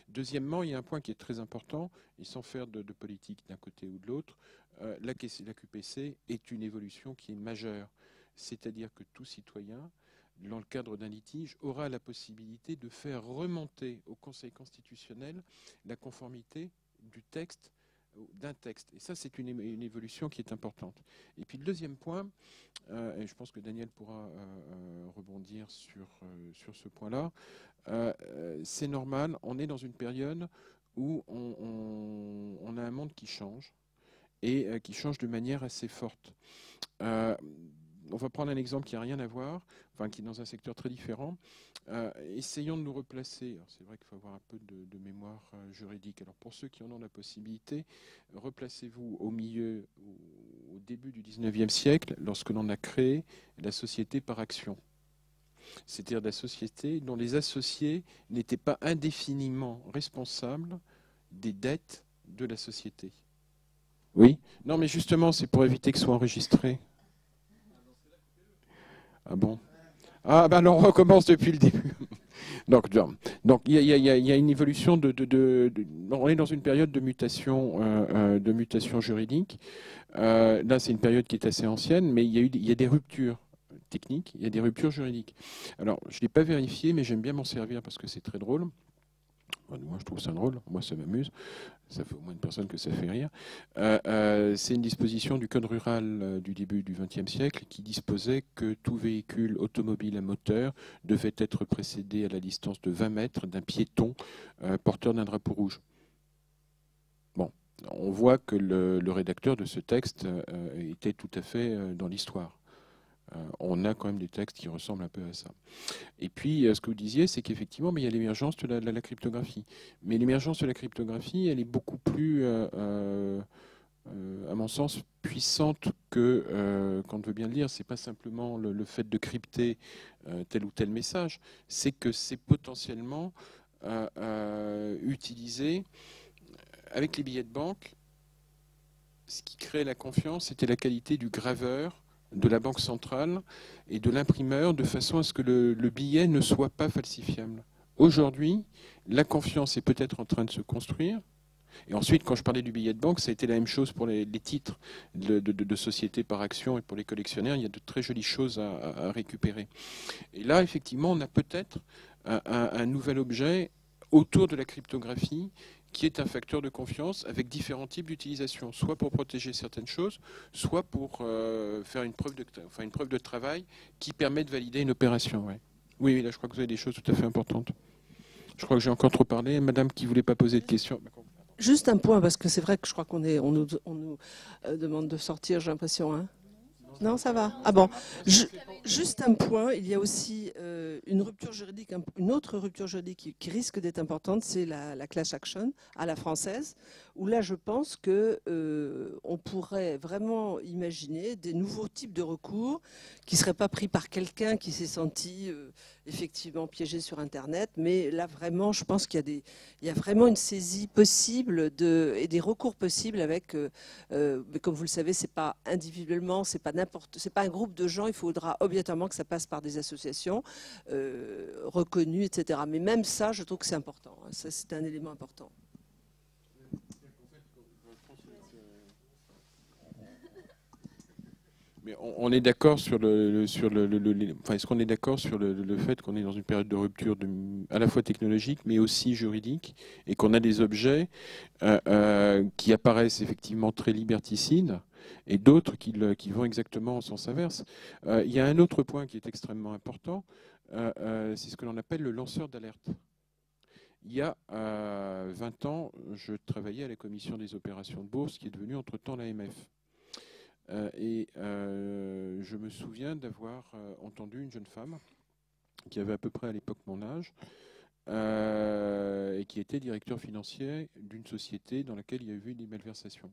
S3: Deuxièmement, il y a un point qui est très important, et sans faire de, politique d'un côté ou de l'autre, euh, la, QPC est une évolution qui est majeure. C'est-à-dire que tout citoyen, dans le cadre d'un litige, aura la possibilité de faire remonter au Conseil constitutionnel la conformité du texte d'un texte. Et ça, c'est une, évolution qui est importante. Et puis le deuxième point, euh, et je pense que Daniel pourra euh, euh, rebondir sur, sur ce point-là, c'est normal, on est dans une période où on, a un monde qui change et qui change de manière assez forte. On va prendre un exemple qui n'a rien à voir, enfin qui est dans un secteur très différent. Euh, essayons de nous replacer. C'est vrai qu'il faut avoir un peu de, mémoire euh, juridique. Alors pour ceux qui en ont la possibilité, replacez-vous au milieu, au, au début du 19e siècle, lorsque l'on a créé la société par action. C'est-à-dire la société dont les associés n'étaient pas indéfiniment responsables des dettes de la société. Oui? Non, mais justement, c'est pour éviter que soit enregistré. Ah bon? Ah, ben on recommence depuis le début. Donc, donc, il y, a- une évolution de, On est dans une période de mutation, euh, euh, de mutation juridique. Euh, là, c'est une période qui est assez ancienne, mais il y a, eu, il y a des ruptures techniques, il y a des ruptures juridiques. Alors, je ne l'ai pas vérifié, mais j'aime bien m'en servir parce que c'est très drôle. Moi, je trouve ça drôle. Moi, ça m'amuse. Ça fait au moins une personne que ça fait rire. Euh, euh, c'est une disposition du Code rural euh, du début du XXe siècle qui disposait que tout véhicule automobile à moteur devait être précédé à la distance de 20 mètres d'un piéton porteur d'un drapeau rouge. Bon, on voit que le, rédacteur de ce texte était tout à fait dans l'histoire. Euh, on a quand même des textes qui ressemblent un peu à ça. Et puis, euh, ce que vous disiez, c'est qu'effectivement, il y a l'émergence de la, cryptographie. Mais l'émergence de la cryptographie, elle est beaucoup plus, euh, à mon sens, puissante que, euh, qu'on veut bien le dire, c'est pas simplement le, le fait de crypter tel ou tel message, c'est que c'est potentiellement utilisé avec les billets de banque. Ce qui crée la confiance, c'était la qualité du graveur de la banque centrale et de l'imprimeur de façon à ce que le, le billet ne soit pas falsifiable. Aujourd'hui, la confiance est peut-être en train de se construire. Et ensuite, quand je parlais du billet de banque, ça a été la même chose pour les, titres de, de, société par action et pour les collectionneurs. Il y a de très jolies choses à, récupérer. Et là, effectivement, on a peut-être un, nouvel objet autour de la cryptographie qui est un facteur de confiance avec différents types d'utilisation, soit pour protéger certaines choses, soit pour euh, faire une preuve, de, enfin, une preuve de travail qui permet de valider une opération. Oui, là je crois que vous avez des choses tout à fait importantes. Je crois que j'ai encore trop parlé. Madame qui ne voulait pas poser de questions.
S2: Juste un point, parce que c'est vrai que je crois qu'on on nous, on nous euh, demande de sortir, j'ai l'impression. Hein non, ça va. Ah bon. juste un point, il y a aussi euh, une rupture juridique, une autre rupture juridique qui, risque d'être importante, c'est la, clash action à la française, où là, je pense que euh, on pourrait vraiment imaginer des nouveaux types de recours qui seraient pas pris par quelqu'un qui s'est senti euh, effectivement piégé sur Internet, mais là vraiment, je pense qu'il y a vraiment une saisie possible et des recours possibles avec, mais comme vous le savez, c'est pas individuellement, c'est pas pas un groupe de gens, il faudra obligatoirement que ça passe par des associations euh, reconnues, etc. Mais même ça, je trouve que c'est important. Hein. C'est un élément important.
S3: On, est d'accord sur le, qu'on est d'accord sur le, fait qu'on est dans une période de rupture à la fois technologique mais aussi juridique et qu'on a des objets euh, euh, qui apparaissent effectivement très liberticides et d'autres qui, vont exactement en sens inverse? Euh, il y a un autre point qui est extrêmement important, c'est ce que l'on appelle le lanceur d'alerte. Il y a 20 ans, je travaillais à la commission des opérations de bourse qui est devenue entre-temps l'AMF. Euh, et euh, je me souviens d'avoir euh, entendu une jeune femme qui avait à peu près à l'époque mon âge et qui était directeur financier d'une société dans laquelle il y avait eu des malversations.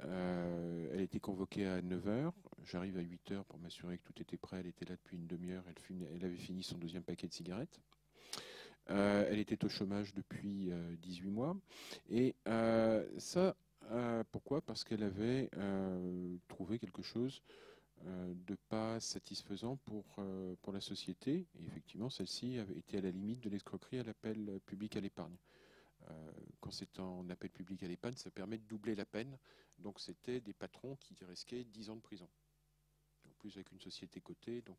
S3: elle était convoquée à 9h. J'arrive à 8h pour m'assurer que tout était prêt. Elle était là depuis une demi-heure. Elle, avait fini son deuxième paquet de cigarettes. elle était au chômage depuis 18 mois. Et ça, euh, pourquoi? Parce qu'elle avait euh, trouvé quelque chose euh, de pas satisfaisant pour, pour la société. Et effectivement, celle-ci été à la limite de l'escroquerie à l'appel public à l'épargne. quand c'est en appel public à l'épargne, ça permet de doubler la peine. Donc c'était des patrons qui risquaient 10 ans de prison. En plus avec une société cotée. Donc,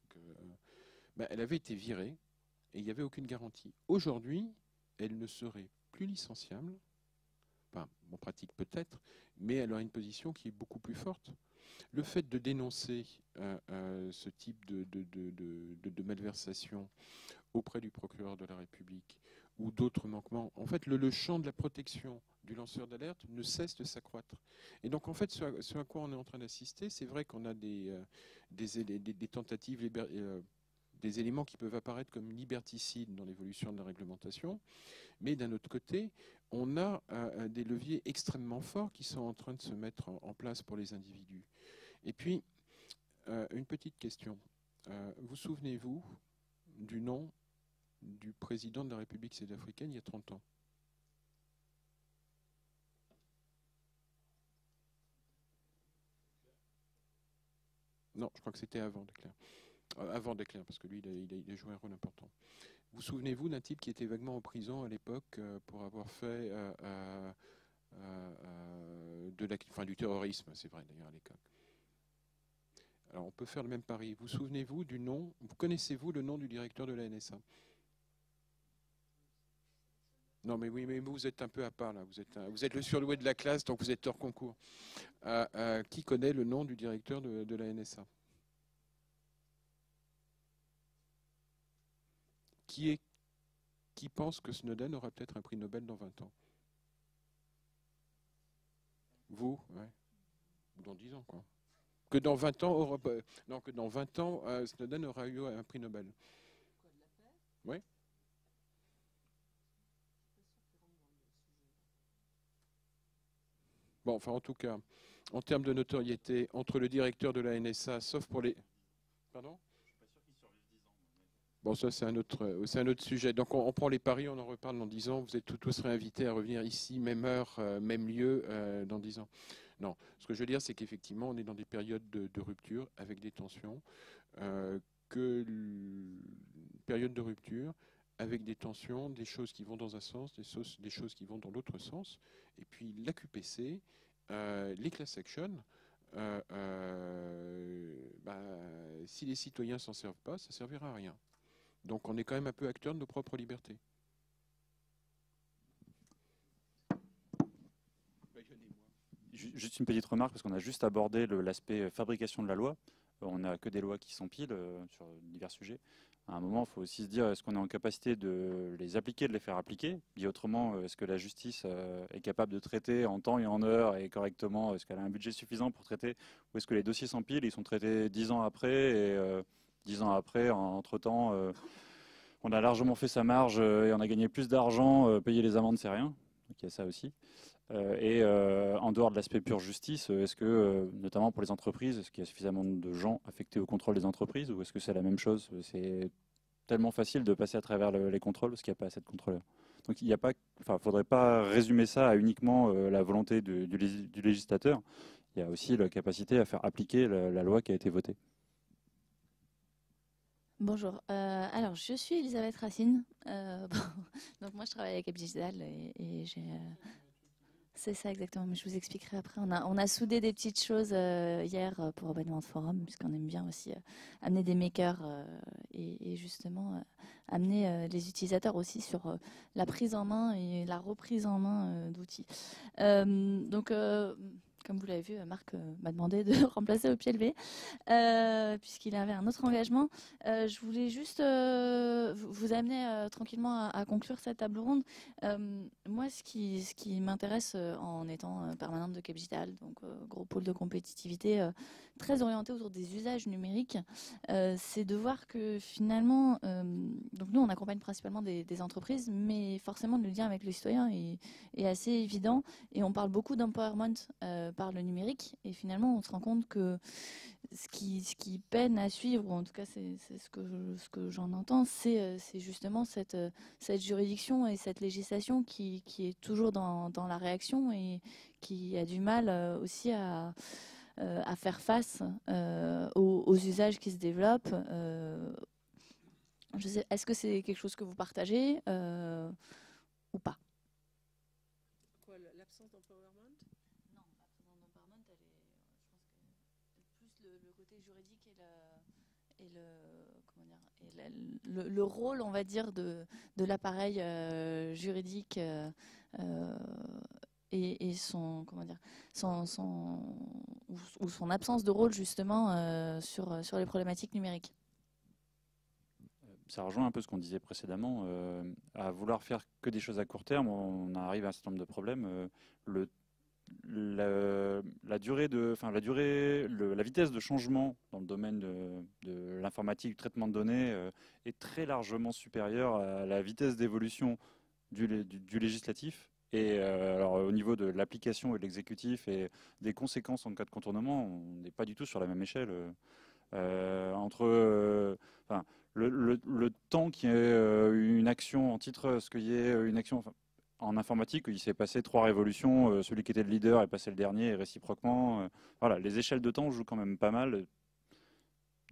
S3: ben, elle avait été virée et il n'y avait aucune garantie. Aujourd'hui, elle ne serait plus licenciable en pratique peut-être, mais elle a une position qui est beaucoup plus forte. Le fait de dénoncer euh, euh, ce type de, malversation auprès du procureur de la République ou d'autres manquements, en fait, le, champ de la protection du lanceur d'alerte ne cesse de s'accroître. Et donc, en fait, ce à, quoi on est en train d'assister, c'est vrai qu'on a des, euh, des, tentatives, des éléments qui peuvent apparaître comme liberticides dans l'évolution de la réglementation, mais d'un autre côté, on a euh, des leviers extrêmement forts qui sont en train de se mettre en, place pour les individus. Et puis, euh, une petite question. Euh, vous souvenez-vous du nom du président de la République sud-africaine il y a 30 ans? Non, je crois que c'était avant Declerc. Avant Declerc, parce que lui, il a joué un rôle important. Vous souvenez-vous d'un type qui était vaguement en prison à l'époque euh, pour avoir fait euh, euh, de du terrorisme, c'est vrai d'ailleurs à l'époque. Alors on peut faire le même pari. Vous souvenez-vous du nom, vous connaissez-vous le nom du directeur de la NSA non, mais oui, mais vous êtes un peu à part là. Vous êtes, vous êtes le surloué de la classe, donc vous êtes hors concours. qui connaît le nom du directeur de la NSA qui, est, qui pense que Snowden aura peut-être un prix Nobel dans 20 ans? Vous ouais. Ou dans 10 ans, quoi. Que dans 20 ans, Europe, euh, non, que dans 20 ans euh, Snowden aura eu un prix Nobel. Oui. Bon, enfin, en tout cas, en termes de notoriété, entre le directeur de la NSA, sauf pour les. Pardon? Bon, ça, c'est un, autre, un autre sujet. Donc, on, prend les paris, on en reparle dans 10 ans. Vous êtes tous réinvités à revenir ici, même heure, euh, même lieu, euh, dans 10 ans. Non, ce que je veux dire, c'est qu'effectivement, on est dans des périodes de, rupture avec des tensions. Euh, que période de rupture avec des tensions, des choses qui vont dans un sens, des, choses, des choses qui vont dans l'autre sens. Et puis, l'AQPC, les class action, bah, si les citoyens s'en servent pas, ça servira à rien. Donc on est quand même un peu acteur de nos propres libertés.
S4: Juste une petite remarque, parce qu'on a juste abordé l'aspect euh, fabrication de la loi. Euh, on n'a que des lois qui s'empilent euh, sur divers sujets. À un moment, il faut aussi se dire, est-ce qu'on est en capacité de les appliquer, de les faire appliquer? Dit autrement, est-ce que la justice est capable de traiter en temps et en heure et correctement? Est-ce qu'elle a un budget suffisant pour traiter? Ou est-ce que les dossiers s'empilent, ils sont traités dix ans après dix ans après, entre-temps, on a largement fait sa marge et on a gagné plus d'argent. payer les amendes, c'est rien. Donc il y a ça aussi. Euh, et euh, en dehors de l'aspect pure justice, euh, est-ce que, notamment pour les entreprises, est-ce qu'il y a suffisamment de gens affectés au contrôle des entreprises ou est-ce que c'est la même chose? C'est tellement facile de passer à travers les contrôles parce qu'il n'y a pas assez de contrôleurs. Donc il enfin, faudrait pas résumer ça à uniquement la volonté du, législateur. Il y a aussi la capacité à faire appliquer la, loi qui a été votée.
S5: Bonjour. alors, je suis Elisabeth Racine. donc, moi, je travaille avec Digital et, et j'ai c'est ça exactement, mais je vous expliquerai après. On a, on soudé des petites choses euh, hier euh, pour Urbanement de Forum, puisqu'on aime bien aussi euh, amener des makers et, justement amener les utilisateurs aussi sur la prise en main et la reprise en main d'outils. donc comme vous l'avez vu, Marc euh, m'a demandé de remplacer au pied levé, euh, puisqu'il avait un autre engagement. Euh, je voulais juste vous amener tranquillement à, conclure cette table ronde. moi, ce qui, ce qui m'intéresse en étant permanente de Capital, donc gros pôle de compétitivité très orienté autour des usages numériques, c'est de voir que finalement, donc nous, on accompagne principalement des, entreprises, mais forcément le lien avec le citoyen est, assez évident et on parle beaucoup d'empowerment par le numérique. Et finalement, on se rend compte que ce qui, ce qui peine à suivre, ou en tout cas c'est ce que, ce que j'en entends, c'est justement cette, cette juridiction et cette législation qui, est toujours dans, la réaction et qui a du mal euh, aussi à, euh, à faire face euh, aux, aux, usages qui se développent. Est-ce que c'est quelque chose que vous partagez ou pas? Le, rôle, on va dire, de, l'appareil euh, juridique euh, euh, et, son, comment dire, son, ou, son absence de rôle justement sur, sur les problématiques numériques.
S4: Ça rejoint un peu ce qu'on disait précédemment. à vouloir faire que des choses à court terme, on arrive à un certain nombre de problèmes. la, durée de, enfin la durée, la vitesse de changement dans le domaine de, l'informatique, du traitement de données, euh, est très largement supérieure à la vitesse d'évolution du, législatif. Et euh, alors au niveau de l'application et de l'exécutif et des conséquences en cas de contournement, on n'est pas du tout sur la même échelle. Euh, entre le, temps qui est une action en titre, ce qu'il y ait une action, en informatique, il s'est passé trois révolutions. Euh, celui qui était le leader est passé le dernier et réciproquement. Euh, voilà, les échelles de temps jouent quand même pas mal.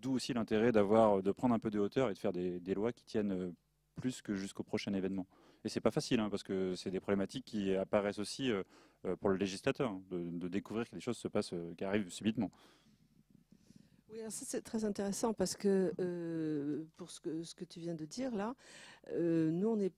S4: D'où aussi l'intérêt de prendre un peu de hauteur et de faire des, lois qui tiennent euh, plus que jusqu'au prochain événement. Et c'est pas facile, hein, parce que c'est des problématiques qui apparaissent aussi pour le législateur, hein, de, découvrir que des choses se passent, qui arrivent subitement.
S2: Oui, ça c'est très intéressant parce que pour ce que, ce que tu viens de dire là, nous on est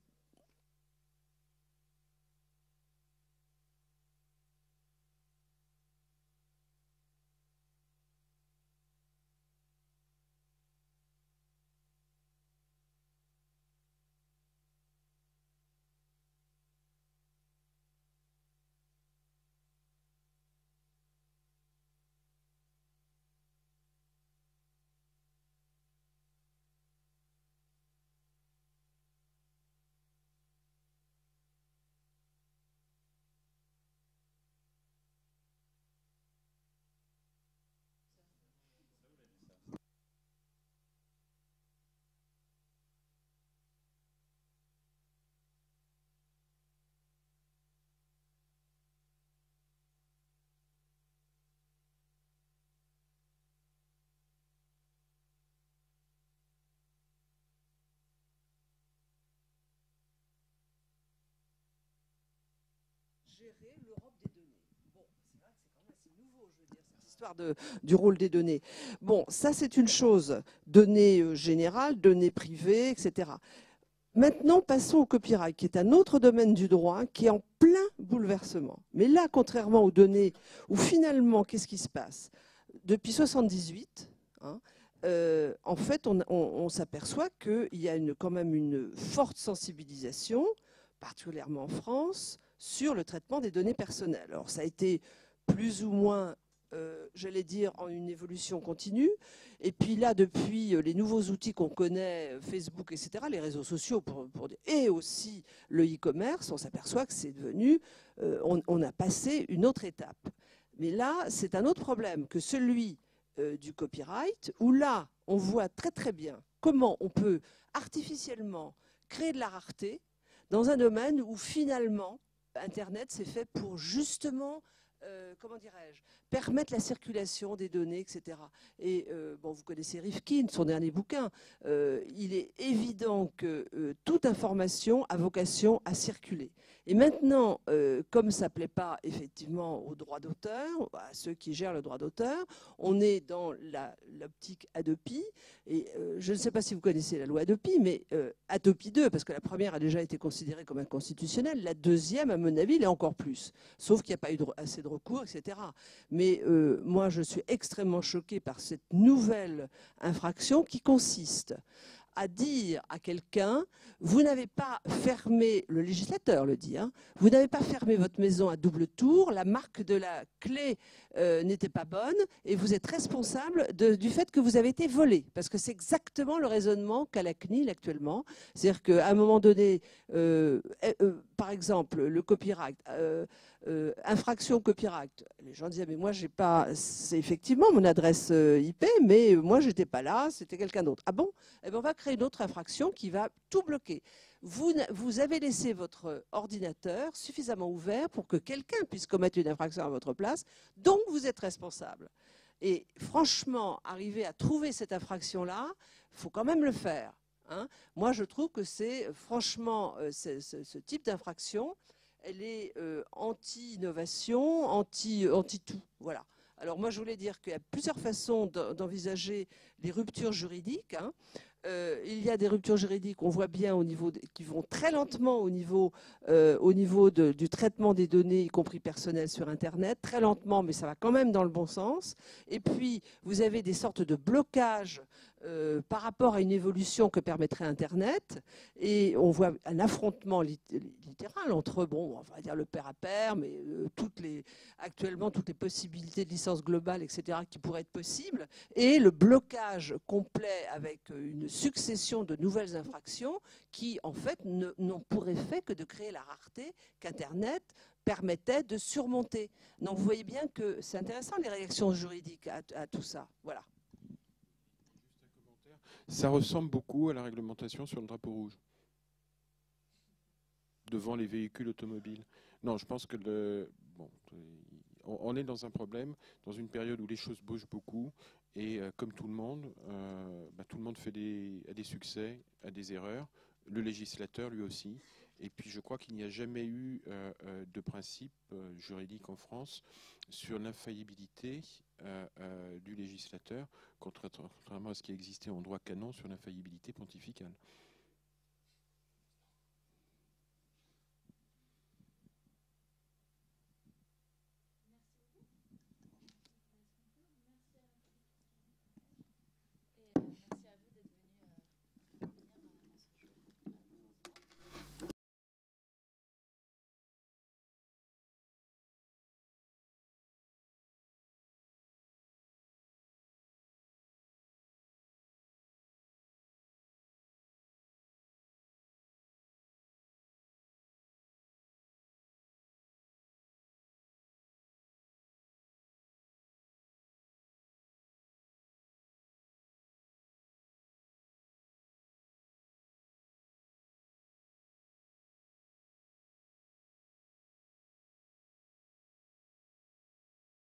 S2: l'Europe des données. Bon, c'est vrai que c'est quand même assez nouveau, je veux dire, cette histoire de, du rôle des données. Bon, ça c'est une chose, données euh, générales, données privées, etc. Maintenant, passons au copyright, qui est un autre domaine du droit qui est en plein bouleversement. Mais là, contrairement aux données, où finalement, qu'est-ce qui se passe? Depuis 1978, hein, euh, en fait, on, s'aperçoit qu'il y a quand même une forte sensibilisation, particulièrement en France, sur le traitement des données personnelles. Alors, ça a été plus ou moins euh, j'allais dire, en une évolution continue. Et puis là, depuis euh, les nouveaux outils qu'on connaît, euh, Facebook, etc., les réseaux sociaux, et aussi le e-commerce, on s'aperçoit que c'est devenu, on, a passé une autre étape. Mais là, c'est un autre problème que celui du copyright, où là, on voit très très bien comment on peut artificiellement créer de la rareté dans un domaine où finalement, Internet, c'est fait pour justement euh, comment dirais-je, permettre la circulation des données, etc. Et euh, bon, vous connaissez Rifkin, son dernier bouquin. Euh, il est évident que toute information a vocation à circuler. Et maintenant, comme ça ne plaît pas effectivement aux droits d'auteur, à ceux qui gèrent le droit d'auteur, on est dans l'optique Adopi. Et je ne sais pas si vous connaissez la loi Adopi, mais Adopi 2, parce que la première a déjà été considérée comme inconstitutionnelle, la deuxième, à mon avis, l'est encore plus. Sauf qu'il n'y a pas eu assez de recours, etc. Mais euh, moi, je suis extrêmement choquée par cette nouvelle infraction qui consiste à dire à quelqu'un, vous n'avez pas fermé, le législateur le dit, hein, vous n'avez pas fermé votre maison à double tour, la marque de la clé euh, n'était pas bonne et vous êtes responsable du fait que vous avez été volé. Parce que c'est exactement le raisonnement qu'a la CNIL actuellement. C'est-à-dire qu'à un moment donné, euh, par exemple, le copyright, euh, infraction copyright. Les gens disaient mais moi j'ai pas, c'est effectivement mon adresse euh, IP, mais moi j'étais pas là, c'était quelqu'un d'autre. Ah bon? Eh bien on va créer une autre infraction qui va tout bloquer. Vous, avez laissé votre ordinateur suffisamment ouvert pour que quelqu'un puisse commettre une infraction à votre place, donc vous êtes responsable. Et franchement, arriver à trouver cette infraction-là, il faut quand même le faire. Hein. Moi, je trouve que c'est franchement euh, ce type d'infraction elle est euh, anti-innovation, anti, anti-tout. Voilà. Alors moi, je voulais dire qu'il y a plusieurs façons d'envisager les ruptures juridiques. Hein. Euh, il y a des ruptures juridiques, on voit bien au niveau qui vont très lentement au niveau, euh, au niveau du traitement des données, y compris personnelles sur Internet, très lentement, mais ça va quand même dans le bon sens. Et puis, vous avez des sortes de blocages euh, par rapport à une évolution que permettrait Internet. Et on voit un affrontement littéral entre, bon, on va dire le père à père, mais euh, toutes les, actuellement toutes les possibilités de licence globale, etc., qui pourraient être possibles, et le blocage complet avec une succession de nouvelles infractions qui, en fait, n'ont pour effet que de créer la rareté qu'Internet permettait de surmonter. Donc vous voyez bien que c'est intéressant les réactions juridiques à, à tout ça. Voilà.
S3: Ça ressemble beaucoup à la réglementation sur le drapeau rouge devant les véhicules automobiles. Non, je pense que le, bon, on est dans un problème, dans une période où les choses bougent beaucoup, et euh, comme tout le monde, euh, bah, tout le monde fait des, a des succès, a des erreurs, le législateur lui aussi. Et puis je crois qu'il n'y a jamais eu euh, euh, de principe euh, juridique en France sur l'infaillibilité du législateur, contrairement à ce qui existait en droit canon sur l'infaillibilité pontificale.